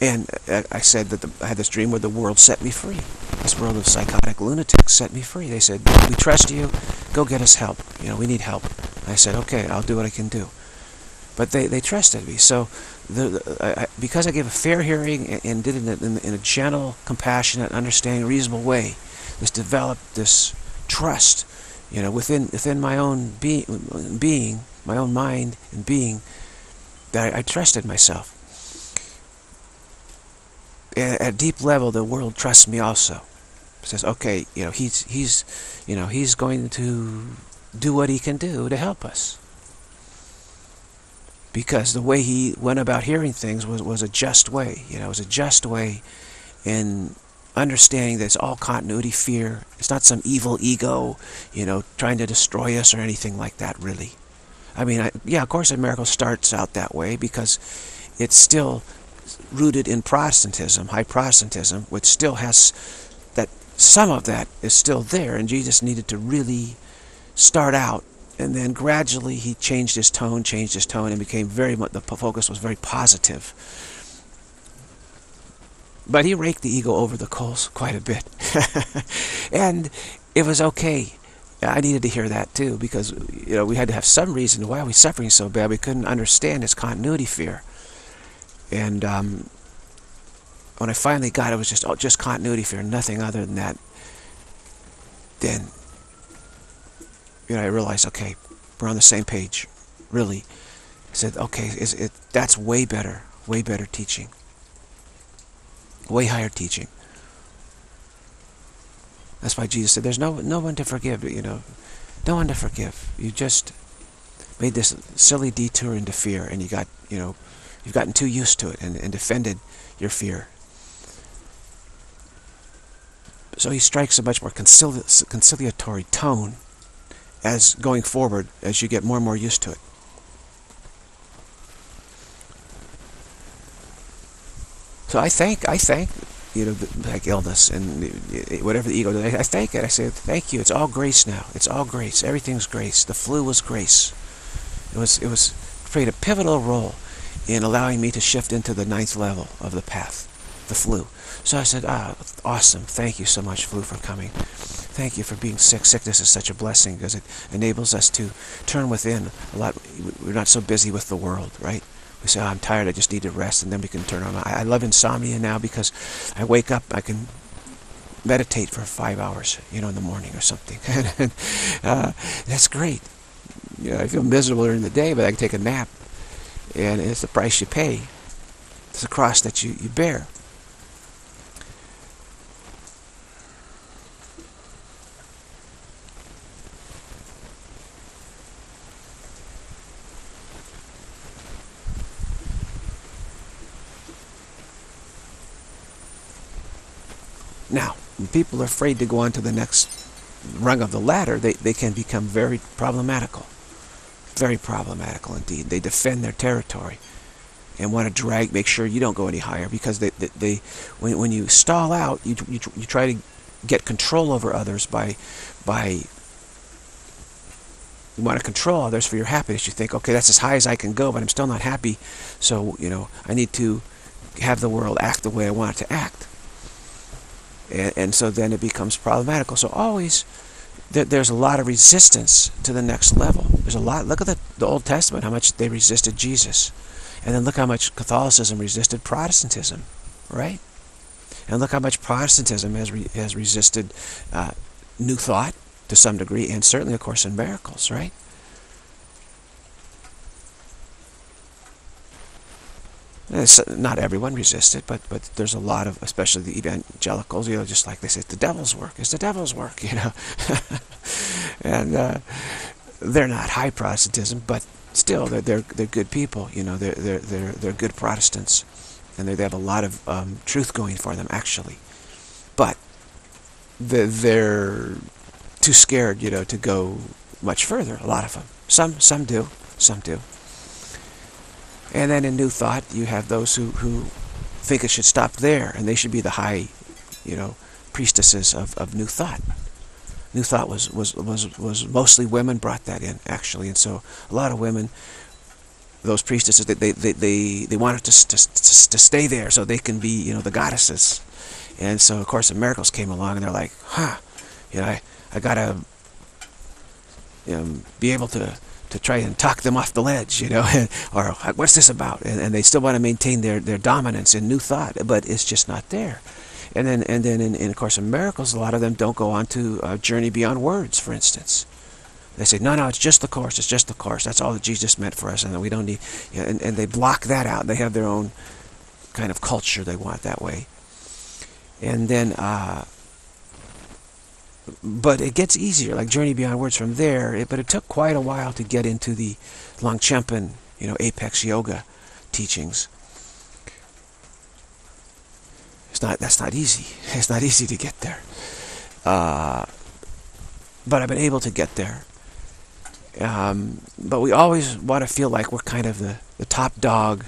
And uh, I said that the, I had this dream where the world set me free. This world of psychotic lunatics set me free. They said, we trust you, go get us help. You know, we need help. I said, okay, I'll do what I can do. But they, they trusted me. So the, the, I, because I gave a fair hearing and, did it in, in a gentle, compassionate, understanding, reasonable way, this developed this trust you know, within within my own being, being, my own mind and being, that I, I trusted myself. At, at a deep level, the world trusts me also. It says, okay, you know, he's he's, you know, he's going to do what he can do to help us. Because the way he went about hearing things was, was a just way. You know, it was a just way in understanding that it's all continuity fear. It's not some evil ego, you know, trying to destroy us or anything like that, really. I mean, I, yeah, of course, a miracle starts out that way because it's still rooted in Protestantism, high Protestantism, which still has that some of that is still there, and Jesus needed to really start out, and then gradually he changed his tone, changed his tone, and became very much the focus was very positive but he raked the ego over the coals quite a bit. *laughs* and it was okay. I needed to hear that too because you know we had to have some reason why are we suffering so bad. We couldn't understand his continuity fear. And um, when I finally got it, it was just oh, just continuity fear, nothing other than that. Then you know I realized okay, we're on the same page. Really, I said okay, is it that's way better, way better teaching way higher teaching. That's why Jesus said, there's no, no one to forgive, you know, no one to forgive. You just made this silly detour into fear and you got, you know, you've gotten too used to it and, and defended your fear. So he strikes a much more concili conciliatory tone as going forward as you get more and more used to it. So I thank, I thank, you know, like illness and whatever the ego does. I thank it. I say, thank you. It's all grace now. It's all grace. Everything's grace. The flu was grace. It was, it was played a pivotal role in allowing me to shift into the ninth level of the path, the flu. So I said, ah, awesome. Thank you so much, flu, for coming. Thank you for being sick. Sickness is such a blessing because it enables us to turn within a lot. We're not so busy with the world, right? Say, oh, I'm tired, I just need to rest, and then we can turn on. I, I love insomnia now because I wake up, I can meditate for five hours, you know, in the morning or something. *laughs* and, uh, that's great. You know, I feel miserable during the day, but I can take a nap. And it's the price you pay. It's the cross that you, you bear. Now, when people are afraid to go on to the next rung of the ladder, they, they can become very problematical. Very problematical indeed. They defend their territory and want to drag, make sure you don't go any higher because they, they, they when, when you stall out, you, you, you try to get control over others by, by you want to control others for your happiness. You think, okay, that's as high as I can go, but I'm still not happy. So, you know, I need to have the world act the way I want it to act. And, and so then it becomes problematical. So always, there, there's a lot of resistance to the next level. There's a lot. Look at the, the Old Testament, how much they resisted Jesus. And then look how much Catholicism resisted Protestantism, right? And look how much Protestantism has, re, has resisted uh, New Thought to some degree, and certainly, of course, in miracles, right? Not everyone resisted, but but there's a lot of, especially the evangelicals, you know, just like they say, it's the devil's work. It's the devil's work, *laughs* you know. and uh, they're not high Protestantism, but still, they're they're they're good people. You know, they're they're they're they're good Protestants, and they they have a lot of um, truth going for them, actually. But they're too scared, you know, to go much further. A lot of them. Some some do. Some do. And then in New Thought, you have those who, who think it should stop there, and they should be the high, you know, priestesses of, of New Thought. New Thought was, was, was, was mostly women brought that in, actually, and so a lot of women, those priestesses, they, they, they, they wanted to, to, to, to stay there so they can be, you know, the goddesses. And so, of course, the miracles came along, and they're like, huh, you know, I, I gotta you know, be able to to try and talk them off the ledge, you know, *laughs* or what's this about? And, and they still want to maintain their, their dominance in new thought, but it's just not there. And then, and then in, in of course, in miracles, a lot of them don't go on to uh, journey beyond words, for instance. They say, no, no, it's just the course. It's just the course. That's all that Jesus meant for us, and we don't need. You know, and, and they block that out. They have their own kind of culture they want that way. And then, uh, but it gets easier, like Journey Beyond Words from there. It, but it took quite a while to get into the Longchenpa, you know, Apex Yoga teachings. It's not. That's not easy. *laughs* It's not easy to get there. Uh, but I've been able to get there. Um, but we always want to feel like we're kind of the, the top dog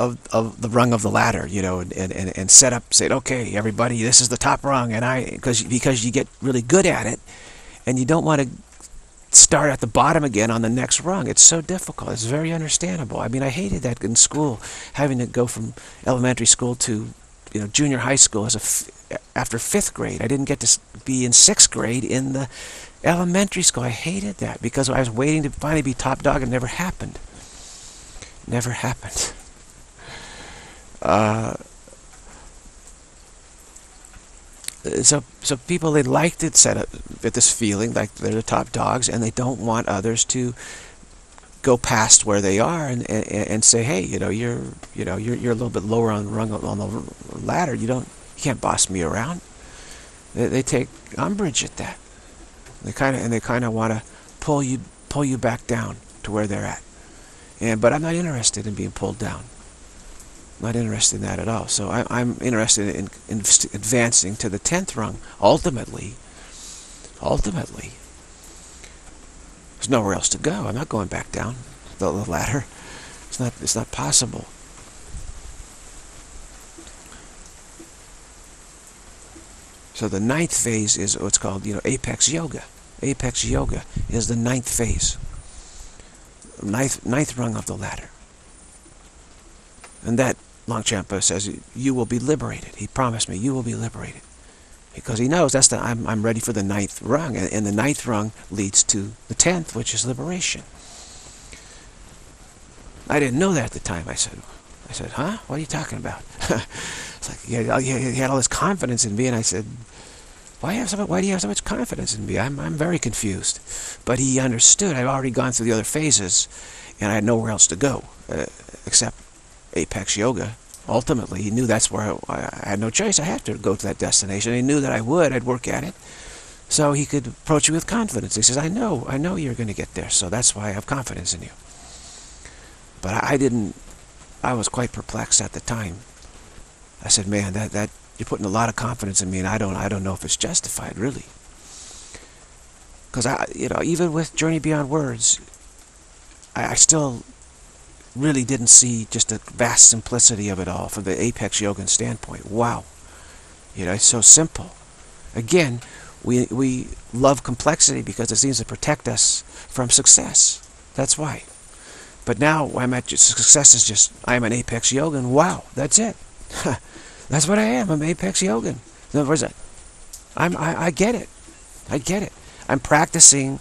of, of the rung of the ladder, you know, and, and, and set up, say, okay, everybody, this is the top rung, and I, because because you get really good at it, and you don't want to start at the bottom again on the next rung. It's so difficult. It's very understandable. I mean, I hated that in school, having to go from elementary school to, you know, junior high school as a after fifth grade. I didn't get to be in sixth grade in the elementary school. I hated that because I was waiting to finally be top dog, and it never happened. Never happened. Uh, so so people they like to set up with this feeling like they're the top dogs and they don't want others to go past where they are and, and, and say hey you know you're you know you're, you're a little bit lower on the rung on the ladder. You don't you can't boss me around. They, they take umbrage at that. They kind of and they kind of want to pull you pull you back down to where they're at. And but I'm not interested in being pulled down not interested in that at all. So I, am interested in, in, advancing to the tenth rung. Ultimately, ultimately, there's nowhere else to go. I'm not going back down the, the ladder. It's not. It's not possible. So the ninth phase is what's called, you know, apex yoga. Apex yoga is the ninth phase. Ninth, ninth rung of the ladder. And that Longchenpa says, you will be liberated. He promised me, you will be liberated. Because he knows that's the, I'm, I'm ready for the ninth rung. And, and the ninth rung leads to the tenth, which is liberation. I didn't know that at the time. I said, I said, huh? What are you talking about? *laughs* it's like he had, he had all this confidence in me, and I said, why, have so, why do you have so much confidence in me? I'm, I'm very confused. But he understood. I've already gone through the other phases, and I had nowhere else to go uh, except Apex Yoga. Ultimately, he knew that's where I, I, had no choice. I had to go to that destination. He knew that I would. I'd work at it. So he could approach me with confidence. He says, I know, I know you're going to get there, so that's why I have confidence in you. But I, didn't, I was quite perplexed at the time. I said, man, that, that you're putting a lot of confidence in me, and I don't I don't know if it's justified, really. Because I, you know, even with Journey Beyond Words, I, I still really didn't see just the vast simplicity of it all from the Apex Yogin standpoint. Wow. You know, it's so simple. Again, we, we love complexity because it seems to protect us from success. That's why. But now I'm at success is just I'm an apex yogin. Wow, that's it. *laughs* that's what I am. I'm apex yogin. In other words, I'm I, I get it. I get it. I'm practicing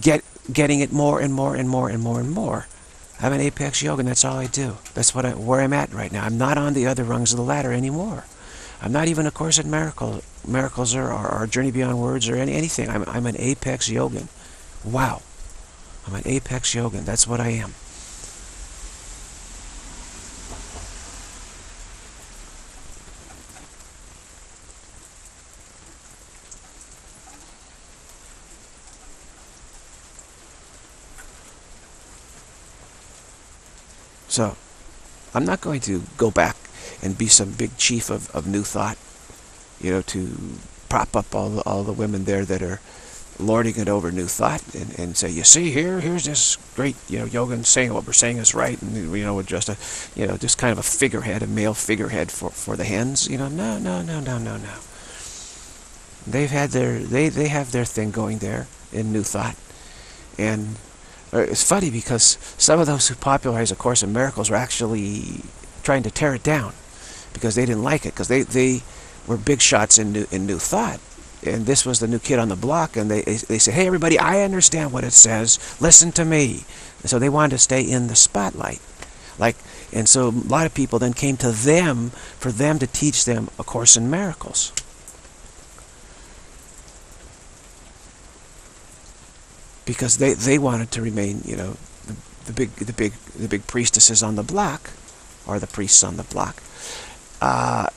get getting it more and more and more and more and more. I'm an apex yogin. That's all I do. That's what I, where I'm at right now. I'm not on the other rungs of the ladder anymore. I'm not even a Course in Miracles, miracles or, or, or Journey Beyond Words or any, anything. I'm, I'm an apex yogin. Wow. I'm an apex yogin. That's what I am. So, I'm not going to go back and be some big chief of, of New Thought, you know, to prop up all the, all the women there that are lording it over New Thought and, and say, you see here, here's this great, you know, yoga saying what we're saying is right, and you know, just a, you know, just kind of a figurehead, a male figurehead for for the hens, you know, no, no, no, no, no, no. They've had their, they they have their thing going there in New Thought, and it's funny because some of those who popularized A Course in Miracles were actually trying to tear it down because they didn't like it because they they were big shots in new in New Thought and this was the new kid on the block, and they they said, "Hey, everybody, I understand what it says. Listen to me." And so they wanted to stay in the spotlight, like, and so a lot of people then came to them for them to teach them a course in miracles. Because they they wanted to remain, you know, the, the big the big the big priestesses on the block, or the priests on the block, uh,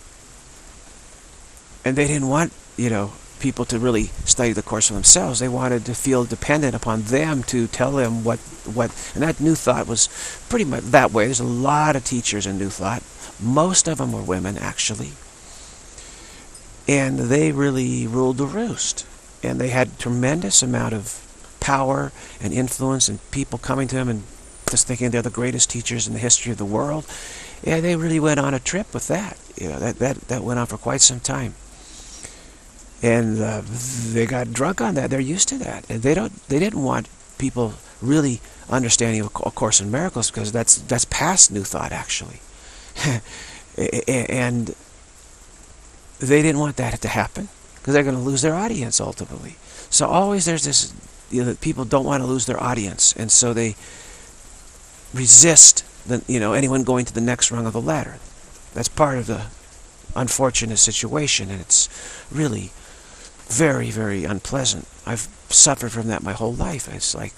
and they didn't want you know people to really study the course for themselves. They wanted to feel dependent upon them to tell them what, what, and that New Thought was pretty much that way. There's a lot of teachers in New Thought. Most of them were women, actually. And they really ruled the roost. And they had tremendous amount of power and influence and people coming to him and just thinking they're the greatest teachers in the history of the world. Yeah, they really went on a trip with that. You know, that, that, that went on for quite some time and uh, they got drunk on that. They're used to that, and they don't. They didn't want people really understanding A Course in Miracles because that's that's past New Thought actually, *laughs* and they didn't want that to happen because they're going to lose their audience ultimately. So always there's this. You know, people don't want to lose their audience, and so they resist the, you know anyone going to the next rung of the ladder. That's part of the unfortunate situation, and it's really very, very unpleasant. I've suffered from that my whole life. It's like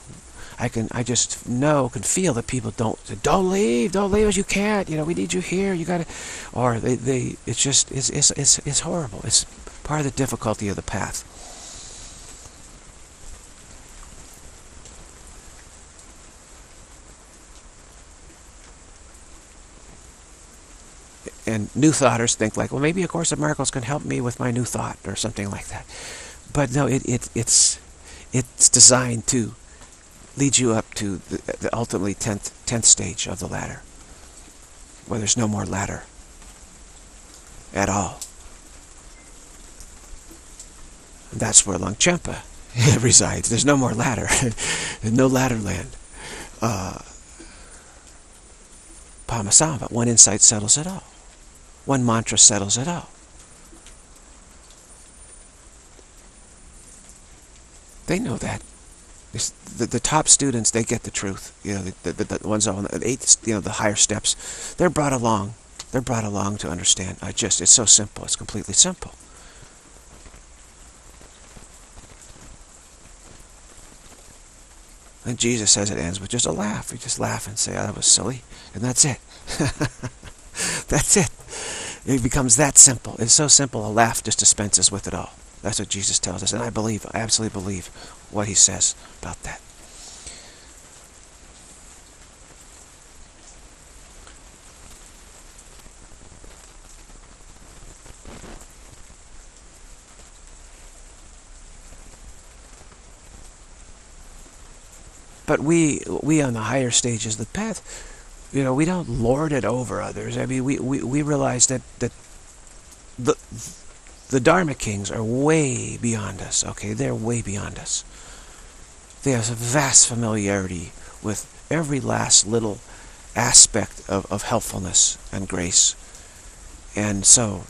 I can, I just know, can feel that people don't, don't leave, don't leave us, you can't, you know, we need you here, you gotta, or they, they, it's just, it's, it's, it's, it's horrible. It's part of the difficulty of the path. And new thoughters think like, well, maybe A Course of Miracles can help me with my new thought or something like that. But no, it, it it's it's designed to lead you up to the, the ultimately tenth tenth stage of the ladder, where there's no more ladder at all. That's where Longchenpa *laughs* resides. There's no more ladder. *laughs* No ladder land. Uh, Padmasambhava, one insight settles it all. One mantra settles it all. They know that. The, the top students, they get the truth. You know, the, the, the ones on the eight, you know, the higher steps, they're brought along. They're brought along to understand. I just, it's so simple. It's completely simple. And Jesus says it ends with just a laugh. We just laugh and say, oh, that was silly. And that's it. *laughs* that's it. It becomes that simple. It's so simple, a laugh just dispenses with it all. That's what Jesus tells us, and I believe, I absolutely believe what he says about that. But we, we on the higher stages of the path, you know, we don't lord it over others. I mean, we, we, we realize that, that the, the Dharma kings are way beyond us, okay? They're way beyond us. They have a vast familiarity with every last little aspect of, of helpfulness and grace. And so,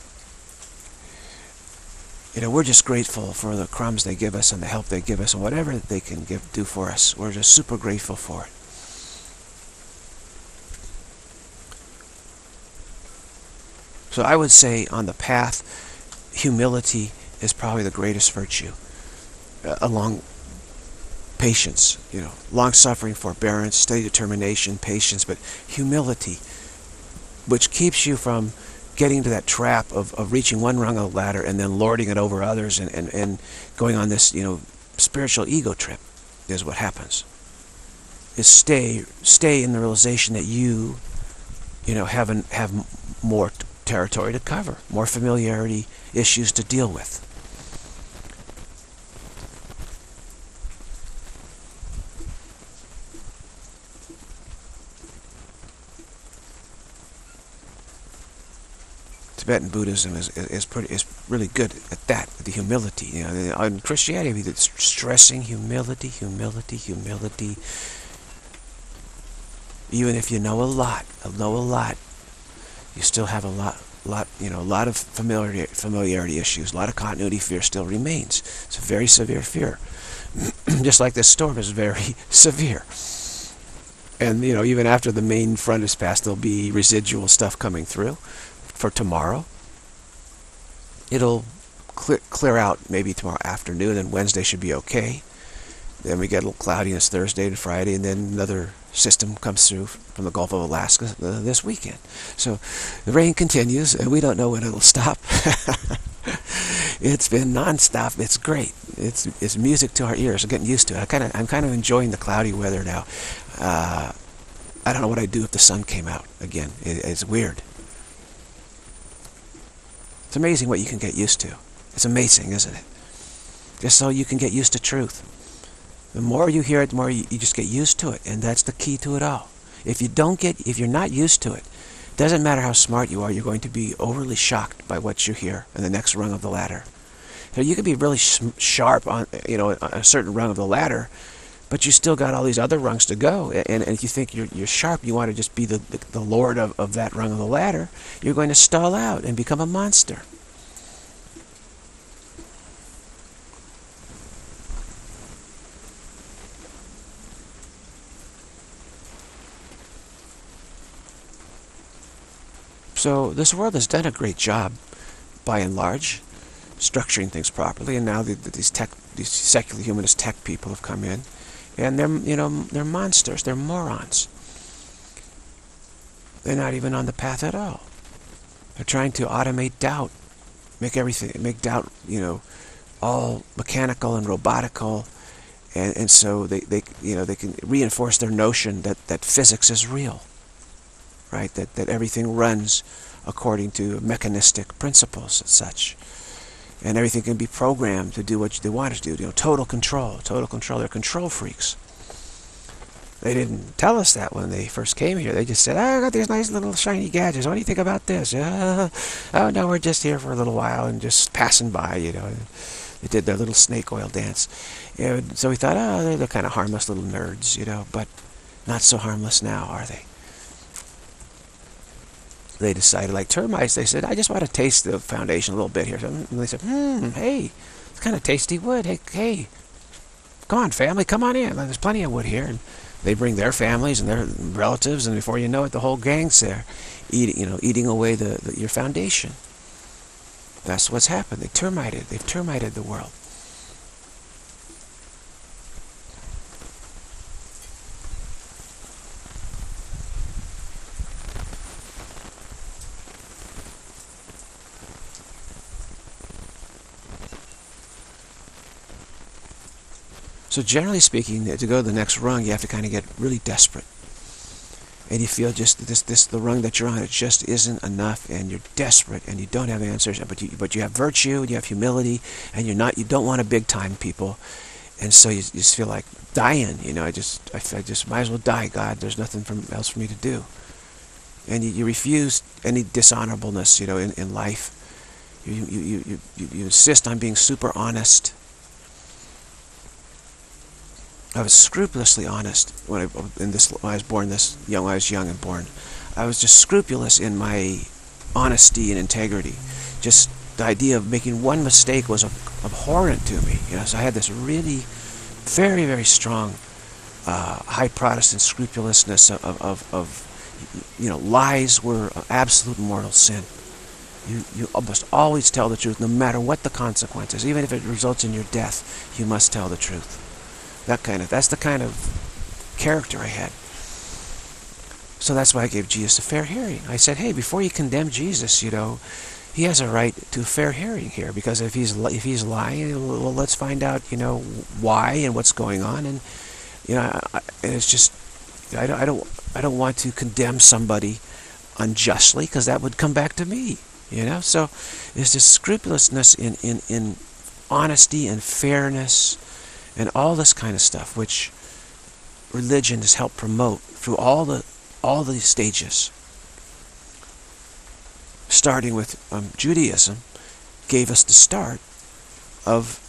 you know, we're just grateful for the crumbs they give us and the help they give us and whatever they can give do for us. We're just super grateful for it. So I would say on the path, humility is probably the greatest virtue, uh, along patience, you know, long-suffering, forbearance, steady determination, patience, but humility, which keeps you from getting to that trap of, of reaching one rung of the ladder and then lording it over others and, and, and going on this, you know, spiritual ego trip is what happens. Is stay stay in the realization that you, you know, have an, have more territory to cover, more familiarity issues to deal with. Tibetan Buddhism is, is pretty is really good at that, the humility. You know, in Christianity, it's stressing humility, humility, humility. Even if you know a lot, know a lot, you still have a lot, lot, you know, a lot of familiarity, familiarity issues. A lot of continuity fear still remains. It's a very severe fear. *clears throat* Just like this storm is very *laughs* severe. And, you know, even after the main front is passed, there'll be residual stuff coming through for tomorrow. It'll clear, clear out maybe tomorrow afternoon, and Wednesday should be okay. Then we get a little cloudiness Thursday and Friday, and then another system comes through from the Gulf of Alaska uh, this weekend. So the rain continues, and we don't know when it'll stop. *laughs* it's been nonstop. It's great. It's it's music to our ears. I'm getting used to it. I kind of I'm kind of enjoying the cloudy weather now. Uh, I don't know what I'd do if the sun came out again. It, it's weird. It's amazing what you can get used to. It's amazing, isn't it? Just so you can get used to truth. The more you hear it, the more you, you just get used to it, and that's the key to it all. If you don't get, if you're not used to it, doesn't matter how smart you are, you're going to be overly shocked by what you hear in the next rung of the ladder. So you could be really sharp on, you know, a certain rung of the ladder, but you still got all these other rungs to go. And, and if you think you're, you're sharp, you want to just be the, the, the lord of, of that rung of the ladder, you're going to stall out and become a monster. So this world has done a great job, by and large, structuring things properly. And now the, the, these tech, these secular humanist tech people have come in, and they're you know they're monsters. They're morons. They're not even on the path at all. They're trying to automate doubt, make everything, make doubt, you know, all mechanical and robotical, and and so they they you know they can reinforce their notion that that physics is real right? That, that everything runs according to mechanistic principles and such. And everything can be programmed to do what they want it to do. You know, total control, total control. They're control freaks. They didn't tell us that when they first came here. They just said, oh, I got these nice little shiny gadgets. What do you think about this? Uh, *laughs* oh, no, we're just here for a little while and just passing by, you know. They did their little snake oil dance. And so we thought, oh, they're, they're kind of harmless little nerds, you know, but not so harmless now, are they? They decided, like termites, they said, I just want to taste the foundation a little bit here. And they said, hmm, hey, it's kind of tasty wood. Hey, hey, come on, family, come on in. There's plenty of wood here. And they bring their families and their relatives, and before you know it, the whole gang's there, eating, you know, eating away the, the your foundation. That's what's happened. They termited. They've termited the world. So generally speaking, to go to the next rung, you have to kind of get really desperate. And you feel just this, this, the rung that you're on, it just isn't enough, and you're desperate, and you don't have answers, but you, but you have virtue, and you have humility, and you're not, you don't want a big time people, and so you, you just feel like dying. You know, I just I, I just might as well die. God, there's nothing from, else for me to do. And you, you refuse any dishonorableness. You know, in, in life, you you, you you you insist on being super honest. I was scrupulously honest when I in this when I was born this young. I was young and born, I was just scrupulous in my honesty and integrity. Just the idea of making one mistake was abhorrent to me. You know, so I had this really very, very strong uh, high Protestant scrupulousness of, of, of, you know, lies were absolute mortal sin. You, you must always tell the truth, no matter what the consequences. Even if it results in your death, you must tell the truth. That kind of, that's the kind of character I had. So that's why I gave Jesus a fair hearing. I said, hey, before you condemn Jesus, you know, he has a right to a fair hearing here because if he's if he's lying, well, let's find out you know why and what's going on, and you know, I, it's just I don't I don't I don't want to condemn somebody unjustly because that would come back to me, you know. So it's this scrupulousness in in in honesty and fairness and all this kind of stuff, which religion has helped promote through all the all the stages starting with um, Judaism, gave us the start of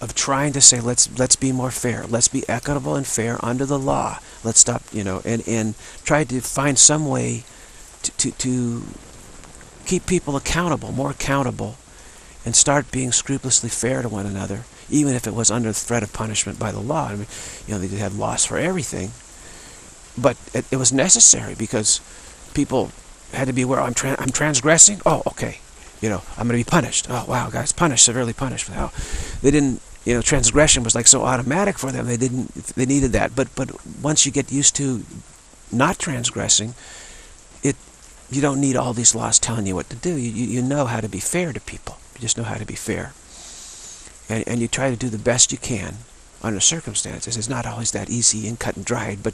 of trying to say let's let's be more fair, let's be equitable and fair under the law. Let's stop, you know, and and try to find some way to to, to keep people accountable, more accountable, and start being scrupulously fair to one another, even if it was under the threat of punishment by the law. I mean, you know, they had laws for everything but it, it, was necessary because people had to be aware. I'm tra I'm transgressing. Oh, okay. You know, I'm going to be punished. Oh, wow, guys, punished, severely punished for they didn't. You know, transgression was like so automatic for them. They didn't. They needed that. But but once you get used to not transgressing, it you don't need all these laws telling you what to do. You you, you know how to be fair to people. You just know how to be fair. And and you try to do the best you can under circumstances. It's not always that easy and cut and dried, but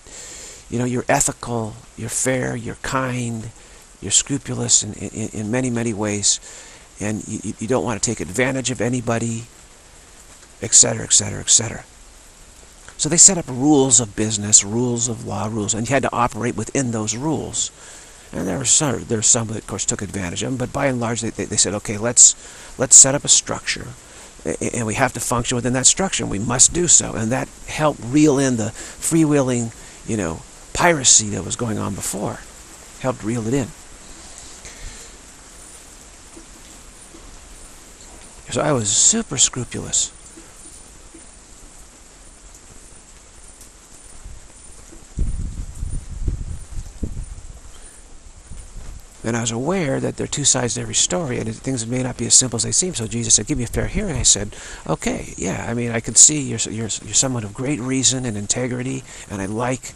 you know, you're ethical, you're fair, you're kind, you're scrupulous in, in, in many, many ways, and you, you don't want to take advantage of anybody, etc., etc., etc. So they set up rules of business, rules of law, rules, and you had to operate within those rules. And there were some, there were some that, of course, took advantage of them, but by and large, they, they, they said, okay, let's, let's set up a structure and we have to function within that structure, and we must do so. And that helped reel in the freewheeling, you know, piracy that was going on before. Helped reel it in. So I was super scrupulous. And I was aware that there are two sides to every story, and things may not be as simple as they seem. So Jesus said, "Give me a fair hearing." I said, "Okay, yeah. I mean, I can see you're you're you're someone of great reason and integrity, and I like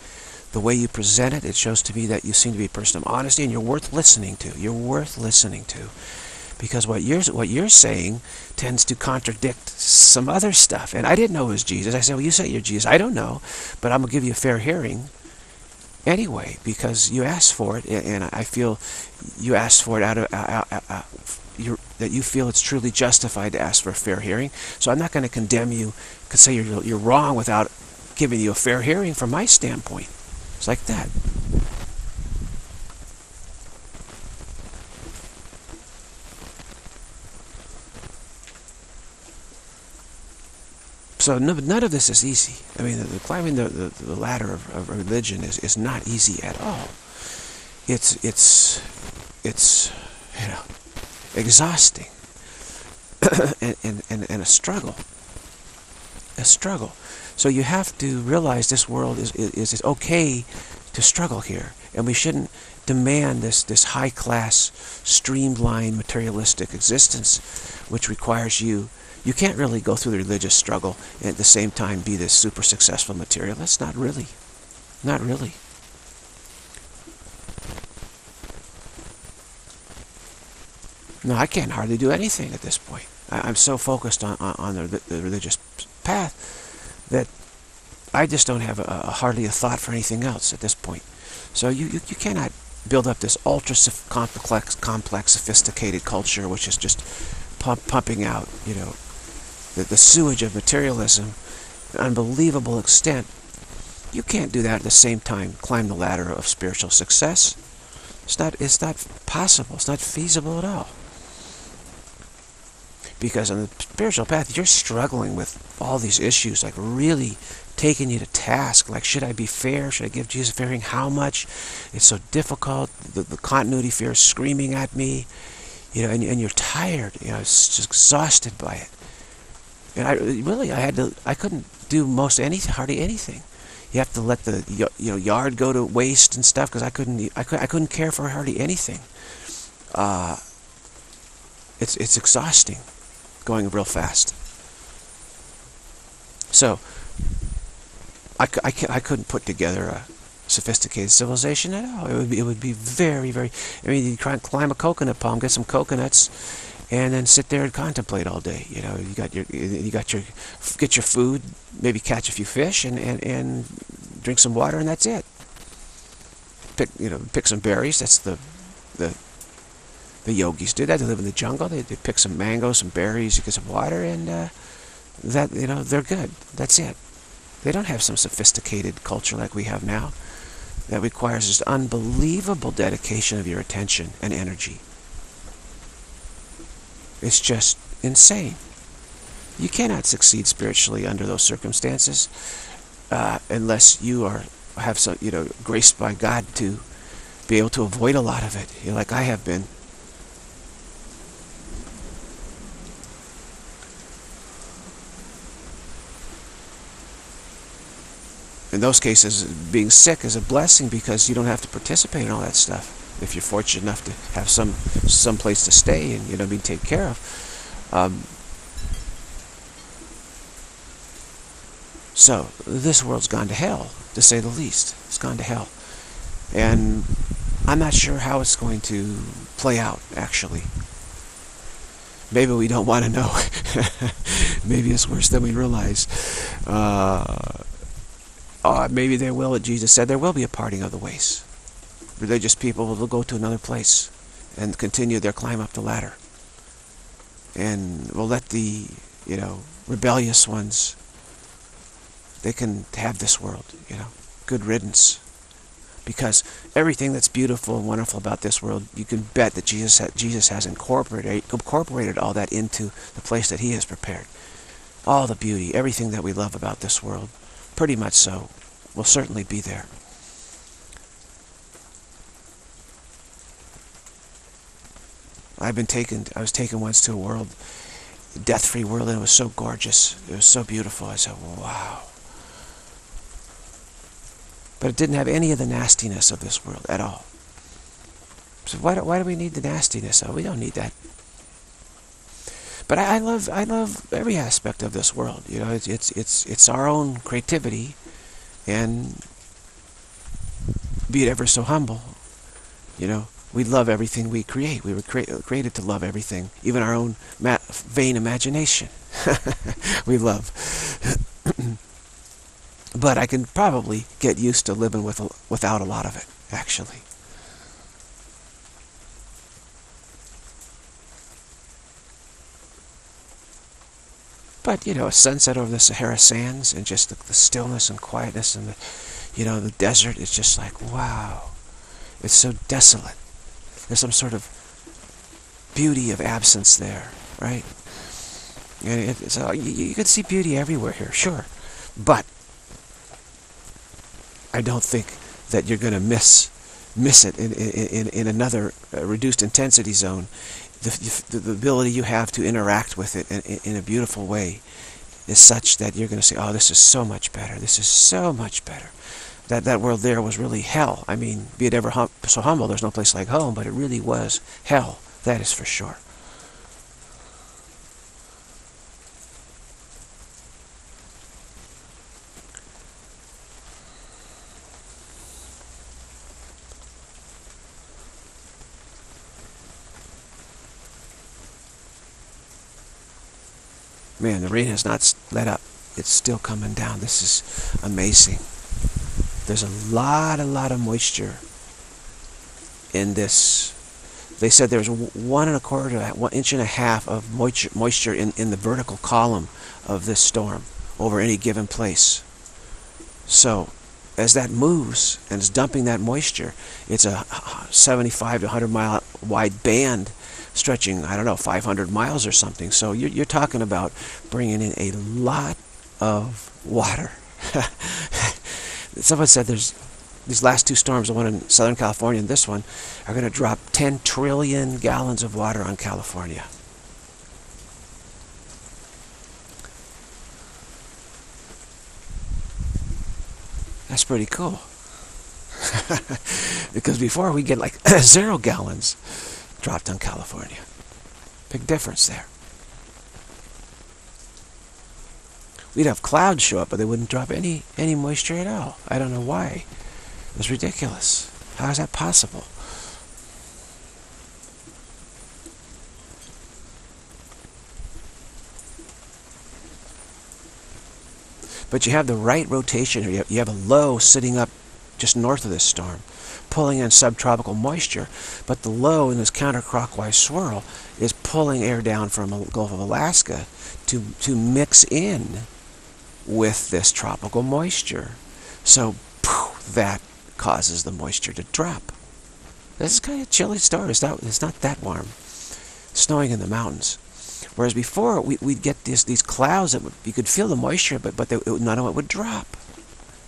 the way you present it, it shows to me that you seem to be a person of honesty and you're worth listening to. You're worth listening to. Because what you're, what you're saying tends to contradict some other stuff. And I didn't know it was Jesus. I said, well, you say you're Jesus. I don't know, but I'm to give you a fair hearing anyway because you asked for it. And I feel you asked for it out of... Uh, uh, uh, that you feel it's truly justified to ask for a fair hearing. So I'm not going to condemn you, could say you're, you're wrong without giving you a fair hearing from my standpoint. It's like that. So none of this is easy. I mean, the, climbing the, the, the ladder of, of, religion is, is not easy at all. It's, it's, it's, you know, exhausting *coughs* and, and, and, and a struggle. A struggle. So you have to realize this world is, is, is okay to struggle here. And we shouldn't demand this, this high-class, streamlined, materialistic existence, which requires you you can't really go through the religious struggle and at the same time be this super successful materialist. Not really. Not really. No, I can't hardly do anything at this point. I, am so focused on, on, on the, the religious path that I just don't have a, a, hardly a thought for anything else at this point. So you, you, you cannot build up this ultra complex, complex, sophisticated culture which is just pump, pumping out, you know, the, the sewage of materialism, an unbelievable extent, you can't do that at the same time climb the ladder of spiritual success. It's not, it's not possible. It's not feasible at all. Because on the spiritual path, you're struggling with all these issues, like really taking you to task. Like, should I be fair? Should I give Jesus fairing? How much? It's so difficult. The, the continuity fear is screaming at me. You know, and, and you're tired. You know, it's just exhausted by it. And I really, I had to, I couldn't do most anything, hardly anything. You have to let the you know yard go to waste and stuff because I couldn't, I, could, I couldn't care for hardly anything. Uh, it's it's exhausting, going real fast. So, I, I, I couldn't put together a sophisticated civilization at all. It would be, it would be very, very, I mean, you climb a coconut palm, get some coconuts, and then sit there and contemplate all day. You know, you got your you got your get your food, maybe catch a few fish, and and, and drink some water, and that's it. Pick you know pick some berries. That's the the the yogis do that. They live in the jungle. They, they pick some mangoes, some berries, you get some water, and uh, that you know they're good. That's it. They don't have some sophisticated culture like we have now that requires this unbelievable dedication of your attention and energy. It's just insane. You cannot succeed spiritually under those circumstances uh, unless you are have some, you know, graced by God to be able to avoid a lot of it, you know, like I have been. In those cases, being sick is a blessing because you don't have to participate in all that stuff if you're fortunate enough to have some some place to stay and you know be taken care of. Um, so this world's gone to hell, to say the least. It's gone to hell, and I'm not sure how it's going to play out. Actually, maybe we don't want to know. *laughs* maybe it's worse than we realize. Uh, uh, maybe there will, Jesus said, there will be a parting of the ways religious people will go to another place and continue their climb up the ladder. And we'll let the, you know, rebellious ones, they can have this world, you know, good riddance. Because everything that's beautiful and wonderful about this world, you can bet that Jesus, ha Jesus has incorporated, incorporated all that into the place that he has prepared. All the beauty, everything that we love about this world, pretty much so, will certainly be there. I've been taken, I was taken once to a world, death-free world, and it was so gorgeous. It was so beautiful. I said, wow. But it didn't have any of the nastiness of this world at all. So why do, why do we need the nastiness? Oh, we don't need that. But I, I love I love every aspect of this world. You know, it's it's it's it's our own creativity, and be it ever so humble. You know, we love everything we create. We were cre created to love everything, even our own vain imagination. *laughs* we love. *clears throat* but I can probably get used to living with a, without a lot of it, actually. But, you know, a sunset over the Sahara sands and just the, the stillness and quietness and the, you know, the desert, it's just like, wow. It's so desolate. There's some sort of beauty of absence there, right? And it, so you, you can see beauty everywhere here, sure. But I don't think that you're going to miss miss it in, in, in another uh, reduced intensity zone. The, the, the, ability you have to interact with it in, in a beautiful way is such that you're going to say, oh, this is so much better. This is so much better that that world there was really hell. I mean, be it ever hum so humble, there's no place like home, but it really was hell. That is for sure. Man, the rain has not let up. It's still coming down. This is amazing. There's a lot, a lot of moisture in this they said there's one and a quarter one inch and a half of moisture, moisture in, in the vertical column of this storm over any given place. So as that moves and is dumping that moisture, it's a 75 to 100 mile wide band stretching, I don't know, 500 miles or something. So you're, you're talking about bringing in a lot of water. *laughs* Someone said there's these last two storms, the one in Southern California and this one, are going to drop 10 trillion gallons of water on California. That's pretty cool. *laughs* because before we get like *laughs* zero gallons dropped on California. Big difference there. We'd have clouds show up, but they wouldn't drop any, any moisture at all. I don't know why. It was ridiculous. How is that possible? But you have the right rotation here. You have a low sitting up just north of this storm, pulling in subtropical moisture. But the low in this counterclockwise swirl is pulling air down from the Gulf of Alaska to, to mix in with this tropical moisture. So that causes the moisture to drop. This is kind of a chilly start. It's not, it's not that warm. snowing in the mountains. Whereas before, we, would get these, these clouds that would, you could feel the moisture, but, but they, it, none of it would drop.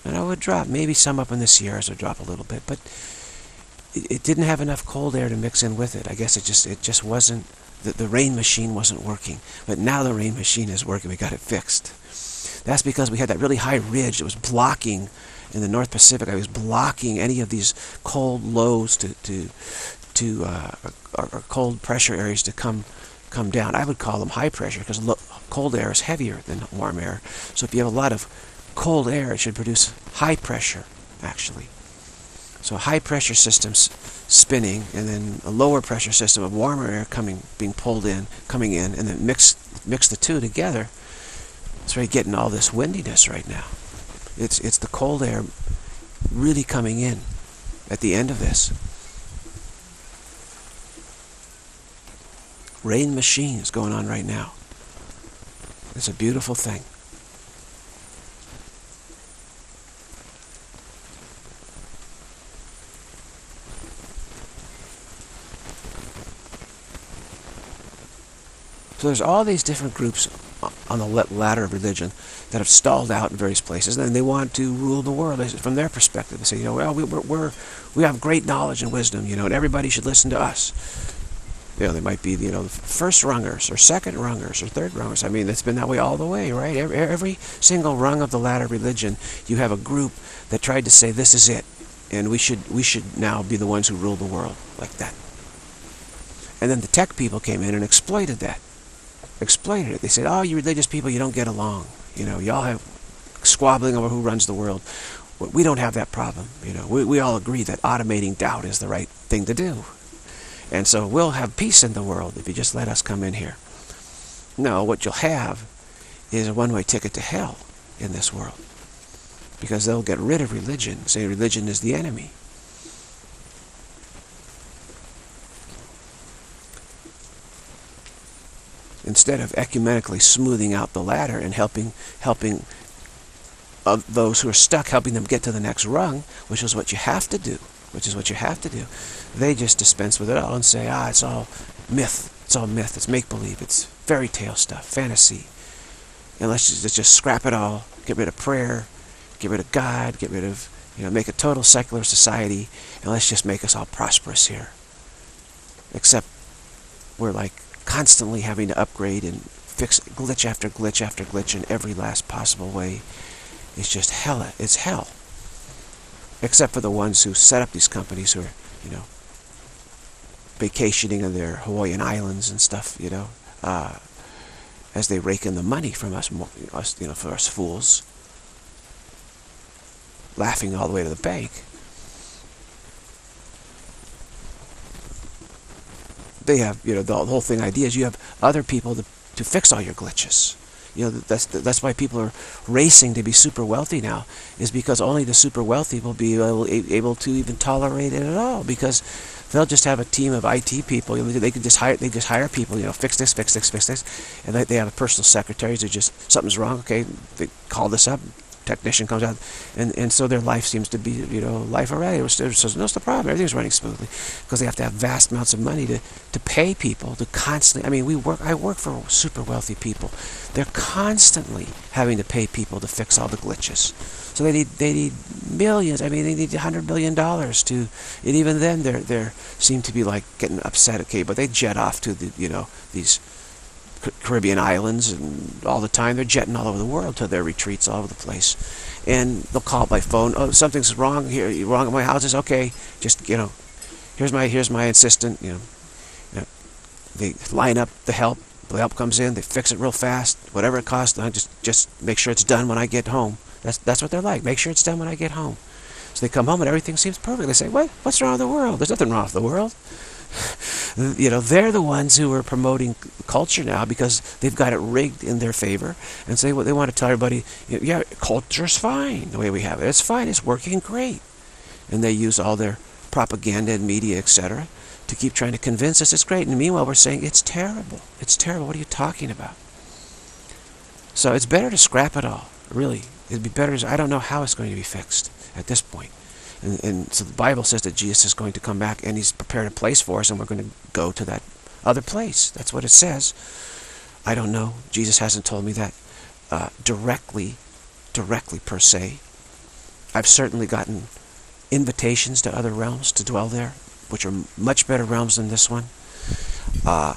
None it would drop. Maybe some up in the Sierras would drop a little bit, but it, it didn't have enough cold air to mix in with it. I guess it just it just wasn't, the, the rain machine wasn't working. But now the rain machine is working. We got it fixed. That's because we had that really high ridge that was blocking in the North Pacific. I was blocking any of these cold lows to to to uh, or, or cold pressure areas to come come down. I would call them high pressure because cold air is heavier than warm air. So if you have a lot of cold air, it should produce high pressure, actually. So high pressure systems spinning, and then a lower pressure system of warmer air coming, being pulled in, coming in, and then mix mix the two together. Why you're getting all this windiness right now. It's it's the cold air really coming in at the end of this. Rain machine is going on right now. It's a beautiful thing. So there's all these different groups on the ladder of religion that have stalled out in various places, and they want to rule the world from their perspective. They say, you know, well, we, we're, we have great knowledge and wisdom, you know, and everybody should listen to us. You know, they might be, you know, first rungers or second rungers or third rungers. I mean, it's been that way all the way, right? Every, every single rung of the ladder of religion, you have a group that tried to say, this is it, and we should, we should now be the ones who rule the world like that. And then the tech people came in and exploited that exploited it. They said, oh, you religious people, you don't get along. You know, y'all have squabbling over who runs the world. We don't have that problem. You know, we, we all agree that automating doubt is the right thing to do. And so we'll have peace in the world if you just let us come in here. No, what you'll have is a one-way ticket to hell in this world. Because they'll get rid of religion, say religion is the enemy. Instead of ecumenically smoothing out the ladder and helping helping uh, those who are stuck, helping them get to the next rung, which is what you have to do, which is what you have to do. They just dispense with it all and say, ah, it's all myth, it's all myth, it's make-believe, it's fairy tale stuff, fantasy. And let's just, let's just scrap it all, get rid of prayer, get rid of God, get rid of, you know, make a total secular society, and let's just make us all prosperous here. Except we're like constantly having to upgrade and fix glitch after glitch after glitch in every last possible way. is just hell. It's hell. Except for the ones who set up these companies who are, you know, vacationing on their Hawaiian islands and stuff, you know, uh, as they rake in the money from us, us, you know, for us fools, laughing all the way to the bank. They have, you know, the whole thing idea is you have other people to, to fix all your glitches. You know, that's, that's why people are racing to be super wealthy now, is because only the super wealthy will be able, able to even tolerate it at all, because they'll just have a team of IT people. You know, they can just hire they just hire people. You know, fix this, fix this, fix this, and they, they have a personal secretaries who just something's wrong. Okay, they call this up. Technician comes out, and and so their life seems to be you know life already. It was, it no, the problem. Everything's running smoothly because they have to have vast amounts of money to to pay people to constantly. I mean, we work. I work for super wealthy people. They're constantly having to pay people to fix all the glitches. So they need they need millions. I mean, they need hundred billion dollars to. And even then, they're they seem to be like getting upset. Okay, but they jet off to the you know these Caribbean islands and all the time. They're jetting all over the world to their retreats all over the place. And they'll call by phone. Oh, something's wrong here. Wrong at my house. Is okay. Just you know, here's my here's my assistant. You know, you know, they line up the help. The help comes in. They fix it real fast. Whatever it costs. I just just make sure it's done when I get home. That's that's what they're like. Make sure it's done when I get home. So they come home and everything seems perfect. They say, "What? What's wrong with the world? There's nothing wrong with the world." You know, they're the ones who are promoting culture now because they've got it rigged in their favor and say what they want to tell everybody, yeah, culture's fine the way we have it. It's fine. It's working great. And they use all their propaganda and media, etc., to keep trying to convince us it's great. And meanwhile, we're saying it's terrible. It's terrible. What are you talking about? So it's better to scrap it all. Really, it'd be better. I don't know how it's going to be fixed at this point. And, and so the Bible says that Jesus is going to come back and he's prepared a place for us and we're going to go to that other place. That's what it says. I don't know. Jesus hasn't told me that uh, directly, directly per se. I've certainly gotten invitations to other realms to dwell there, which are much better realms than this one. Uh,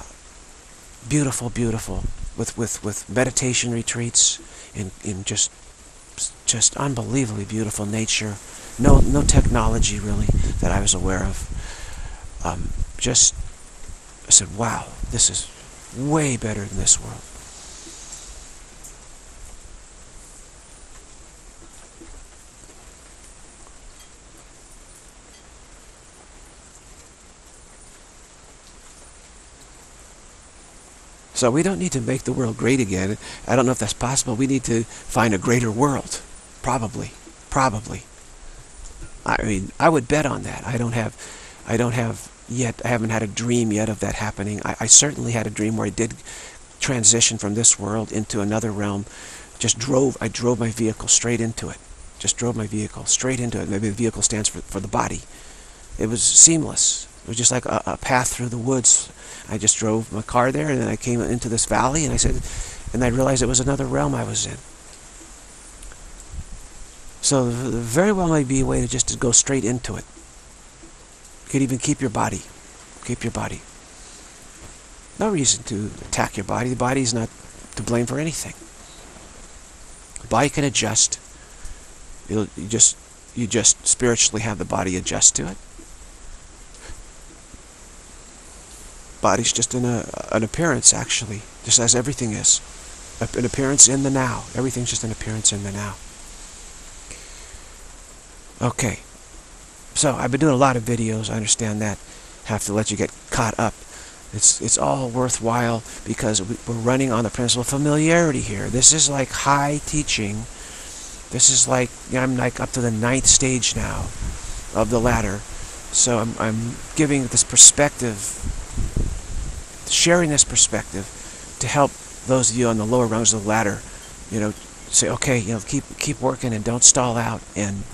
beautiful, beautiful, with, with, with meditation retreats in, in just, just unbelievably beautiful nature no no technology really that I was aware of. Um, just I said, wow, this is way better than this world. So we don't need to make the world great again. I don't know if that's possible. We need to find a greater world. Probably. Probably. I mean, I would bet on that. I don't have, I don't have yet, I haven't had a dream yet of that happening. I, I certainly had a dream where I did transition from this world into another realm. Just drove, I drove my vehicle straight into it. Just drove my vehicle straight into it. Maybe the vehicle stands for, for the body. It was seamless. It was just like a, a path through the woods. I just drove my car there and then I came into this valley and I said, and I realized it was another realm I was in. So very well may be a way to just to go straight into it. You could even keep your body. Keep your body. No reason to attack your body. The body is not to blame for anything. The body can adjust. It'll, you just you just spiritually have the body adjust to it. Body's just an, a, an appearance, actually, just as everything is. An appearance in the now. Everything's just an appearance in the now. Okay. So I've been doing a lot of videos. I understand that. Have to let you get caught up. It's it's all worthwhile because we're running on the principle of familiarity here. This is like high teaching. This is like I'm like up to the ninth stage now of the ladder. So I'm I'm giving this perspective, sharing this perspective, to help those of you on the lower rungs of the ladder, you know, say okay, you know, keep keep working and don't stall out and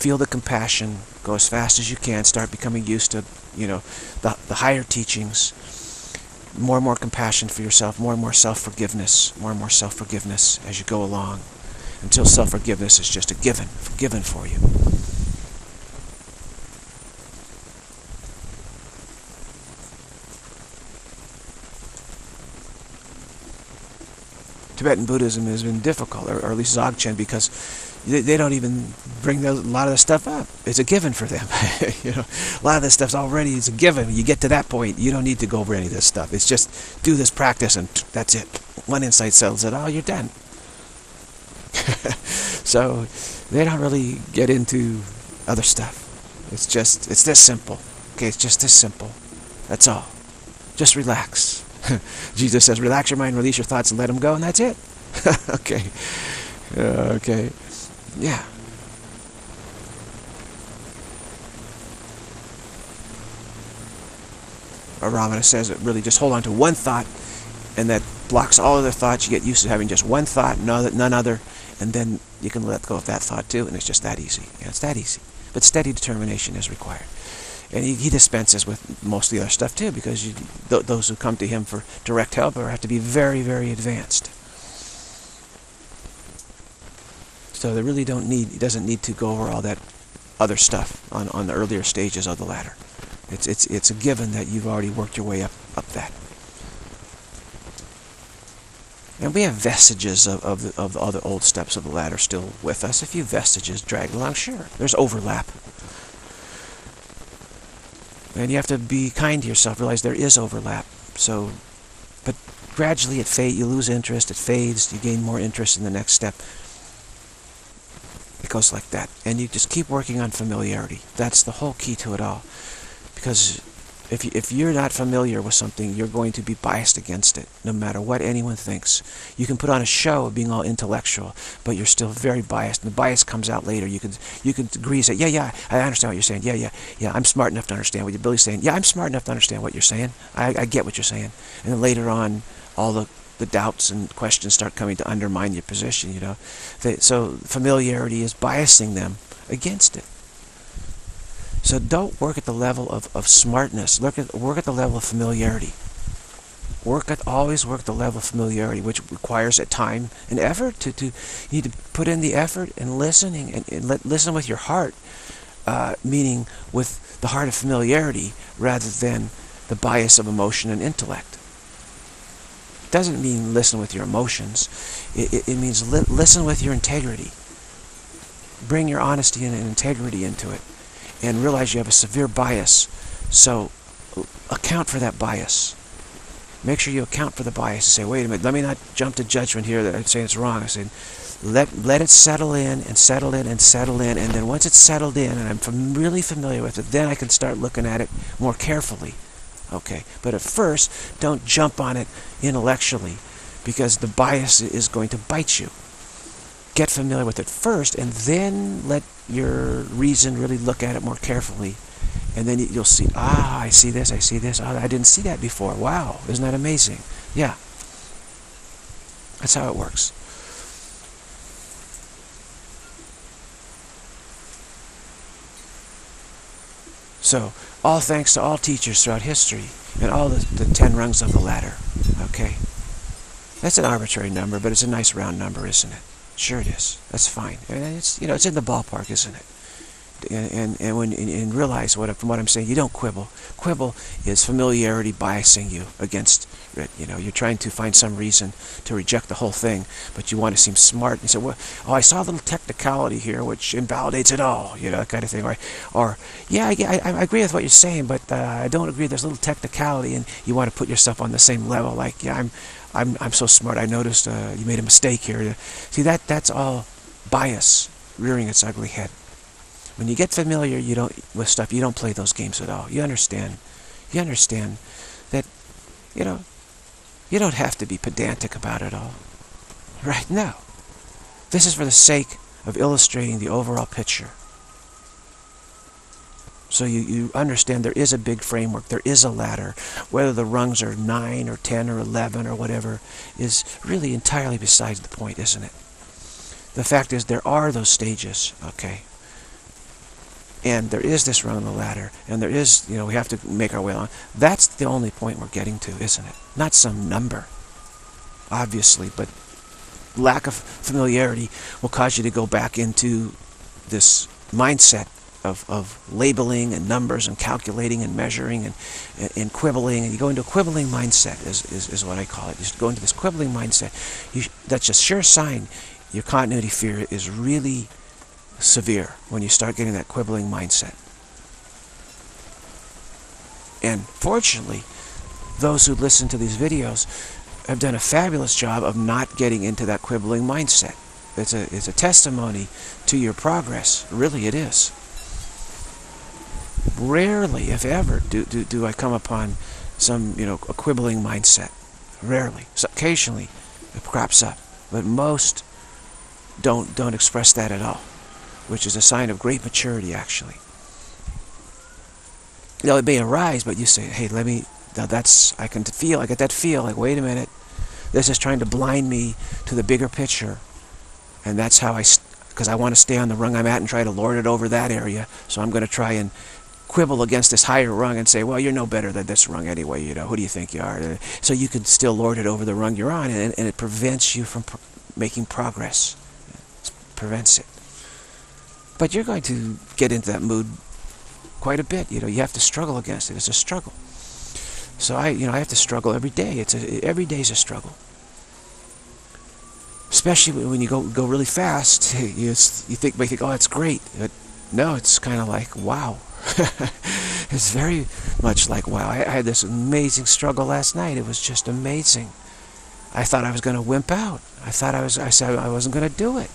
feel the compassion, go as fast as you can, start becoming used to, you know, the, the higher teachings, more and more compassion for yourself, more and more self-forgiveness, more and more self-forgiveness as you go along, until self-forgiveness is just a given, given for you. Tibetan Buddhism has been difficult, or, or at least Dzogchen, because they, they don't even bring a lot of the stuff up. It's a given for them. *laughs* you know, a lot of this stuff's already it's a given. You get to that point, you don't need to go over any of this stuff. It's just do this practice and that's it. One insight settles it. Oh, you're done. *laughs* so they don't really get into other stuff. It's just it's this simple. Okay, it's just this simple. That's all. Just relax. *laughs* Jesus says, relax your mind, release your thoughts, and let them go, and that's it. okay. Uh, okay. Yeah. Ramana says, it really just hold on to one thought, and that blocks all other thoughts. You get used to having just one thought, none other, and then you can let go of that thought too, and it's just that easy. Yeah, it's that easy. But steady determination is required. And he, he dispenses with most of the other stuff too, because you, th those who come to him for direct help have to be very, very advanced. So they really don't need, doesn't need to go over all that other stuff on, on the earlier stages of the ladder. It's, it's, it's a given that you've already worked your way up, up that. And we have vestiges of, of, the, of the other old steps of the ladder still with us. A few vestiges dragged along, sure. There's overlap. And you have to be kind to yourself, realize there is overlap. So, but gradually it fades, you lose interest, it fades, you gain more interest in the next step. It goes like that. And you just keep working on familiarity. That's the whole key to it all. Because if, you, if you're not familiar with something, you're going to be biased against it, no matter what anyone thinks. You can put on a show of being all intellectual, but you're still very biased, and the bias comes out later. You can you can agree and say, yeah, yeah, I understand what you're saying. Yeah, yeah, yeah, I'm smart enough to understand what you're Billy's saying. Yeah, I'm smart enough to understand what you're saying. I, I get what you're saying. And then later on, all the the doubts and questions start coming to undermine your position, you know. They, so familiarity is biasing them against it. So don't work at the level of, of smartness. Look at, work at the level of familiarity. Work at always work at the level of familiarity, which requires a time and effort. To, to you need to put in the effort and listening and, and let, listen with your heart, uh, meaning with the heart of familiarity rather than the bias of emotion and intellect. Doesn't mean listen with your emotions. It, it, it means li listen with your integrity. Bring your honesty and integrity into it and realize you have a severe bias. So uh, account for that bias. Make sure you account for the bias. And say, wait a minute, let me not jump to judgment here that I'm saying it's wrong. I said, let, let it settle in and settle in and settle in. And then once it's settled in and I'm fam really familiar with it, then I can start looking at it more carefully. Okay, but at first, don't jump on it intellectually because the bias is going to bite you. Get familiar with it first and then let your reason really look at it more carefully. And then you'll see ah I see this I see this. Oh, I didn't see that before. Wow. Isn't that amazing? Yeah. That's how it works. So all thanks to all teachers throughout history and all the, the ten rungs of the ladder okay that's an arbitrary number but it's a nice round number isn't it Sure it is. That's fine. It's you know it's in the ballpark, isn't it? And and, and when and realize what from what I'm saying, you don't quibble. Quibble is familiarity biasing you against it. You know, you're trying to find some reason to reject the whole thing, but you want to seem smart and say, well, oh, I saw a little technicality here which invalidates it all. You know, that kind of thing. Or, or yeah, I, I, I agree with what you're saying, but uh, I don't agree. There's a little technicality, and you want to put yourself on the same level. Like, yeah, I'm I'm, I'm so smart, I noticed uh, you made a mistake here. See, that that's all bias rearing its ugly head. When you get familiar you don't with stuff, you don't play those games at all. You understand. You understand that, you know, you don't have to be pedantic about it all. Right? No. This is for the sake of illustrating the overall picture. So you, you understand there is a big framework, there is a ladder. Whether the rungs are 9 or 10 or 11 or whatever is really entirely besides the point, isn't it? The fact is there are those stages, okay? And there is this rung on the ladder, and there is, you know, we have to make our way along. That's the only point we're getting to, isn't it? Not some number, obviously, but lack of familiarity will cause you to go back into this mindset of, of labeling and numbers and calculating and measuring and, and, quibbling. And you go into a quibbling mindset is, is, is what I call it. You go into this quibbling mindset. You, that's a sure sign your continuity fear is really severe when you start getting that quibbling mindset. And fortunately, those who listen to these videos have done a fabulous job of not getting into that quibbling mindset. It's a, it's a testimony to your progress. Really, it is. Rarely, if ever, do, do, do I come upon some, you know, a quibbling mindset. Rarely. So occasionally it crops up. But most don't, don't express that at all, which is a sign of great maturity, actually. Now, it may arise, but you say, hey, let me Now that's, I can feel, I get that feel, like, wait a minute, this is trying to blind me to the bigger picture. And that's how I, because I want to stay on the rung I'm at and try to lord it over that area. So I'm going to try and quibble against this higher rung and say, well, you're no better than this rung anyway, you know, who do you think you are? So you can still lord it over the rung you're on, and, and it prevents you from pr making progress. It prevents it. But you're going to get into that mood quite a bit. You know, you have to struggle against it. It's a struggle. So I, you know, I have to struggle every day. It's a, every day's a struggle. Especially when you go go really fast, *laughs* you you think, you think, oh, that's great. But no, it's kind of like, wow. *laughs* it's very much like, wow. I, I had this amazing struggle last night. It was just amazing. I thought I was going to wimp out. I thought I was. I said I wasn't going to do it.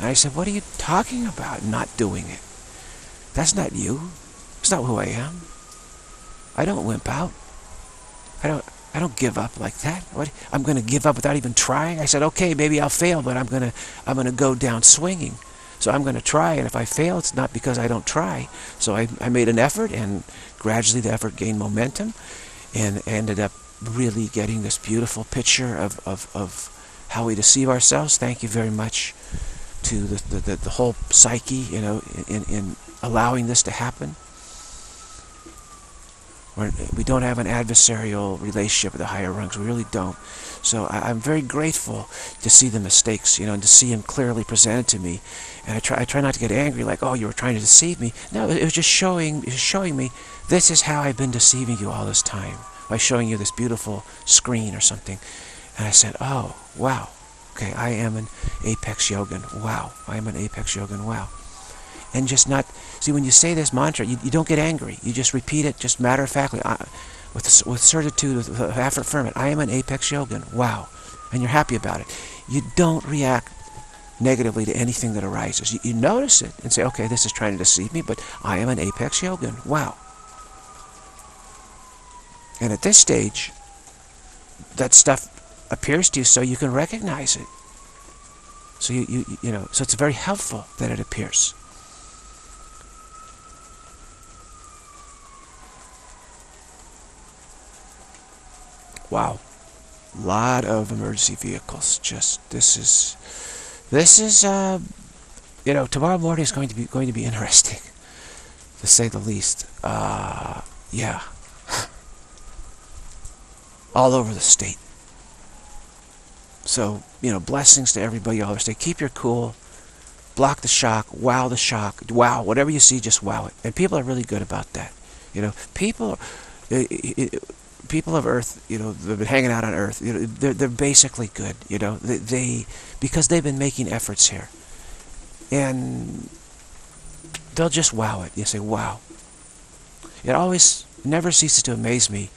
And I said, what are you talking about? Not doing it. That's not you. It's not who I am. I don't wimp out. I don't I don't give up like that. What I'm going to give up without even trying? I said, "Okay, maybe I'll fail, but I'm going to I'm going to go down swinging." So I'm going to try, and if I fail, it's not because I don't try. So I, I made an effort, and gradually the effort gained momentum, and ended up really getting this beautiful picture of, of, of how we deceive ourselves. Thank you very much to the, the, the, whole psyche, you know, in, in allowing this to happen. We're, we don't have an adversarial relationship with the higher rungs. We really don't. So I, am very grateful to see the mistakes, you know, and to see them clearly presented to me. And I try, I try not to get angry, like, oh, you were trying to deceive me. No, it was just showing, was showing me this is how I've been deceiving you all this time by showing you this beautiful screen or something. And I said, oh, wow. Okay, I am an apex yogin. Wow. I am an apex yogin. Wow. And just not see when you say this mantra you, you don't get angry. You just repeat it just matter-of-factly uh, with, with certitude with affirmation I am an apex yogin wow. And you're happy about it. You don't react negatively to anything that arises. You, you notice it and say okay this is trying to deceive me but I am an apex yogin wow. And at this stage that stuff appears to you so you can recognize it so you, you, you know, so it's very helpful that it appears. Wow. A lot of emergency vehicles. Just, this is, this is, uh, you know, tomorrow morning is going to be, going to be interesting, *laughs* to say the least. Uh, yeah. *laughs* All over the state. So, you know, blessings to everybody all state. Keep your cool. Block the shock. Wow the shock. Wow. Whatever you see, just wow it. And people are really good about that. You know, people... Uh, it, people of Earth, you know, they've been hanging out on Earth, you know, they're, they're basically good, you know, they, they, because they've been making efforts here. And they'll just wow it. You say, wow. It always, never ceases to amaze me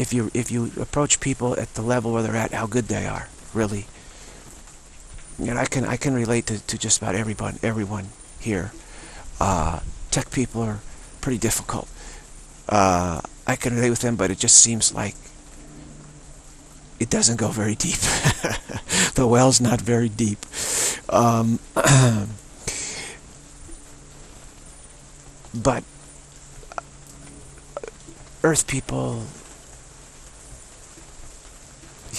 if you, if you approach people at the level where they're at, how good they are, really. And I can, I can relate to, to just about everyone, everyone here. Uh, tech people are pretty difficult. Uh, I can relate with them, but it just seems like it doesn't go very deep. *laughs* the well's not very deep. Um, *clears throat* but Earth people,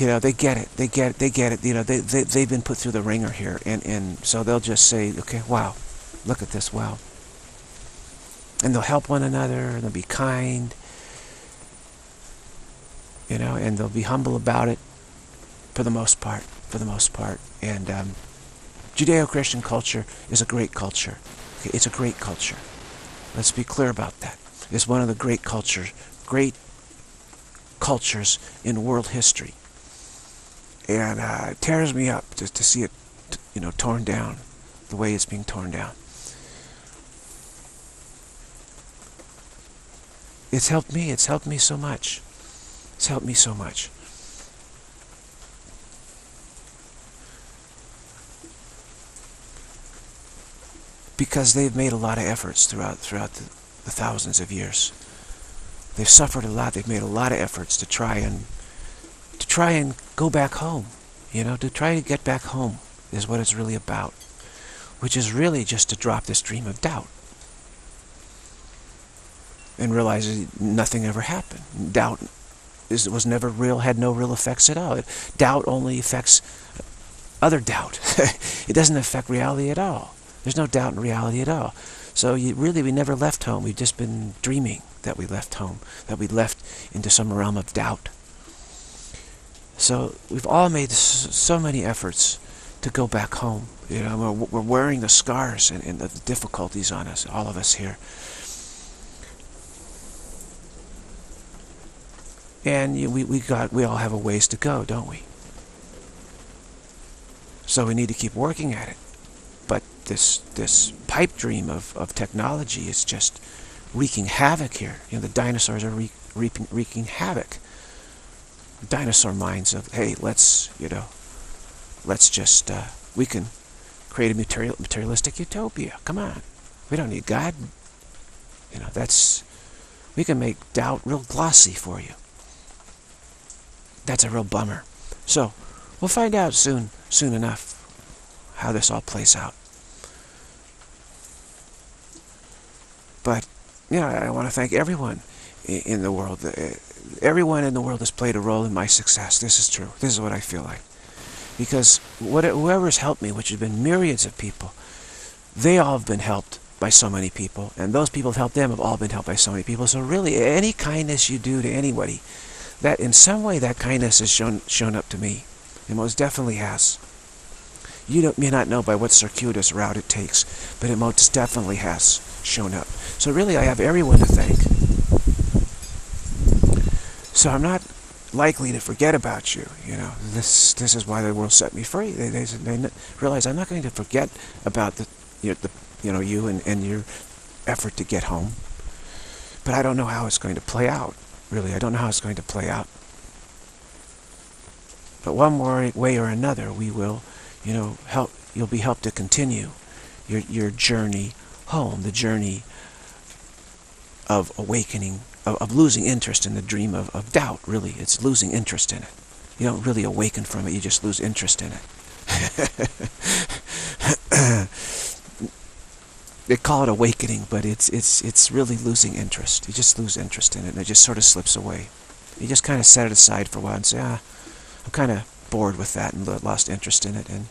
you know, they get it. They get it. They get it. You know, they, they, they've been put through the ringer here. And, and so they'll just say, okay, wow, look at this, wow. And they'll help one another. And they'll be kind you know, and they'll be humble about it for the most part, for the most part. And um, Judeo-Christian culture is a great culture. It's a great culture. Let's be clear about that. It's one of the great cultures, great cultures in world history. And uh, it tears me up just to see it, you know, torn down, the way it's being torn down. It's helped me. It's helped me so much. It's helped me so much. Because they've made a lot of efforts throughout throughout the, the thousands of years. They've suffered a lot. They've made a lot of efforts to try and to try and go back home. You know, to try to get back home is what it's really about. Which is really just to drop this dream of doubt. and realize nothing ever happened. Doubt is, was never real, had no real effects at all. Doubt only affects other doubt. *laughs* it doesn't affect reality at all. There's no doubt in reality at all. So you, really, we never left home. We've just been dreaming that we left home, that we left into some realm of doubt. So we've all made so many efforts to go back home. You know, we're, we're wearing the scars and, and the difficulties on us, all of us here. And we, we got we all have a ways to go, don't we? So we need to keep working at it. But this this pipe dream of, of technology is just wreaking havoc here. You know, the dinosaurs are re reaping, wreaking havoc. Dinosaur minds of, hey, let's, you know, let's just, uh, we can create a material, materialistic utopia. Come on. We don't need God. You know, that's, we can make doubt real glossy for you. That's a real bummer. So, we'll find out soon, soon enough, how this all plays out. But, yeah, I want to thank everyone in the world. Everyone in the world has played a role in my success. This is true. This is what I feel like. Because whoever has helped me, which has been myriads of people, they all have been helped by so many people. And those people have helped them have all been helped by so many people. So really, any kindness you do to anybody, that in some way that kindness has shown, shown up to me. It most definitely has. You may not know by what circuitous route it takes, but it most definitely has shown up. So really, I have everyone to thank. So I'm not likely to forget about you. You know, this this is why the world set me free. They they, they realize I'm not going to forget about the you know, the you know you and, and your effort to get home. But I don't know how it's going to play out. Really, I don't know how it's going to play out. But one way or another, we will, you know, help. You'll be helped to continue your your journey home, the journey of awakening, of, of losing interest in the dream of, of doubt, really. It's losing interest in it. You don't really awaken from it, you just lose interest in it. *laughs* they call it awakening, but it's it's it's really losing interest. You just lose interest in it, and it just sort of slips away. You just kind of set it aside for a while and say, ah, I'm kind of bored with that and lost interest in it, and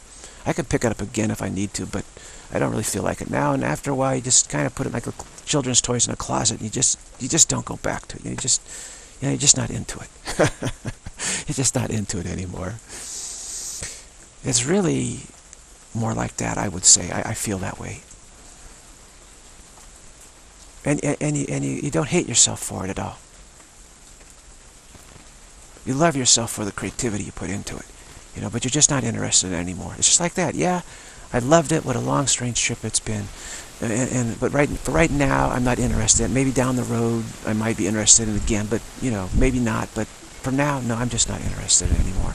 I could pick it up again if I need to, but I don't really feel like it now. And after a while, you just kind of put it like a children's toys in a closet. And you just you just don't go back to it. You just you know, you're just not into it. *laughs* you're just not into it anymore. It's really more like that, I would say. I, I feel that way. And and you, and you, you don't hate yourself for it at all. You love yourself for the creativity you put into it, you know. But you're just not interested anymore. It's just like that. Yeah, I loved it. What a long, strange trip it's been. And, and, but right for right now, I'm not interested. Maybe down the road, I might be interested in again. But you know, maybe not. But for now, no, I'm just not interested anymore.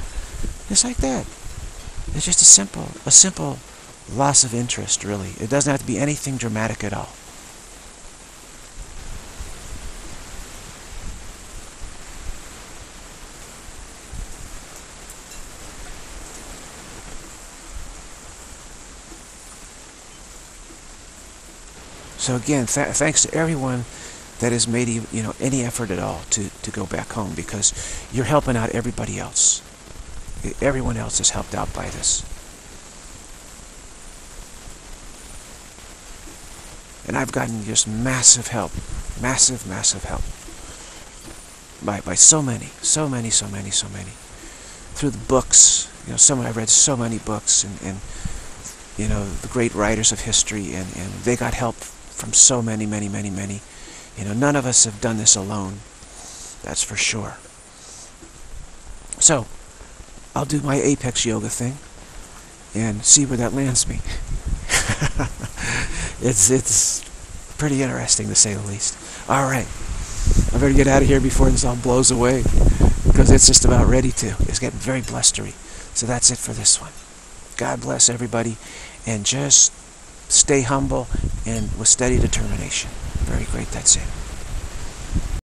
It's like that. It's just a simple, a simple loss of interest. Really, it doesn't have to be anything dramatic at all. So again, th thanks to everyone that has made you know any effort at all to, to go back home because you're helping out everybody else. Everyone else is helped out by this. And I've gotten just massive help, massive, massive help by, by so many, so many, so many, so many. Through the books, you know, some I've read so many books and, and you know, the great writers of history and, and they got help from so many, many, many, many. You know, none of us have done this alone. That's for sure. So, I'll do my apex yoga thing and see where that lands me. *laughs* it's it's pretty interesting to say the least. All right, I better get out of here before this all blows away because it's just about ready to. It's getting very blustery. So that's it for this one. God bless everybody, and just stay humble and with steady determination. Very great. That's it.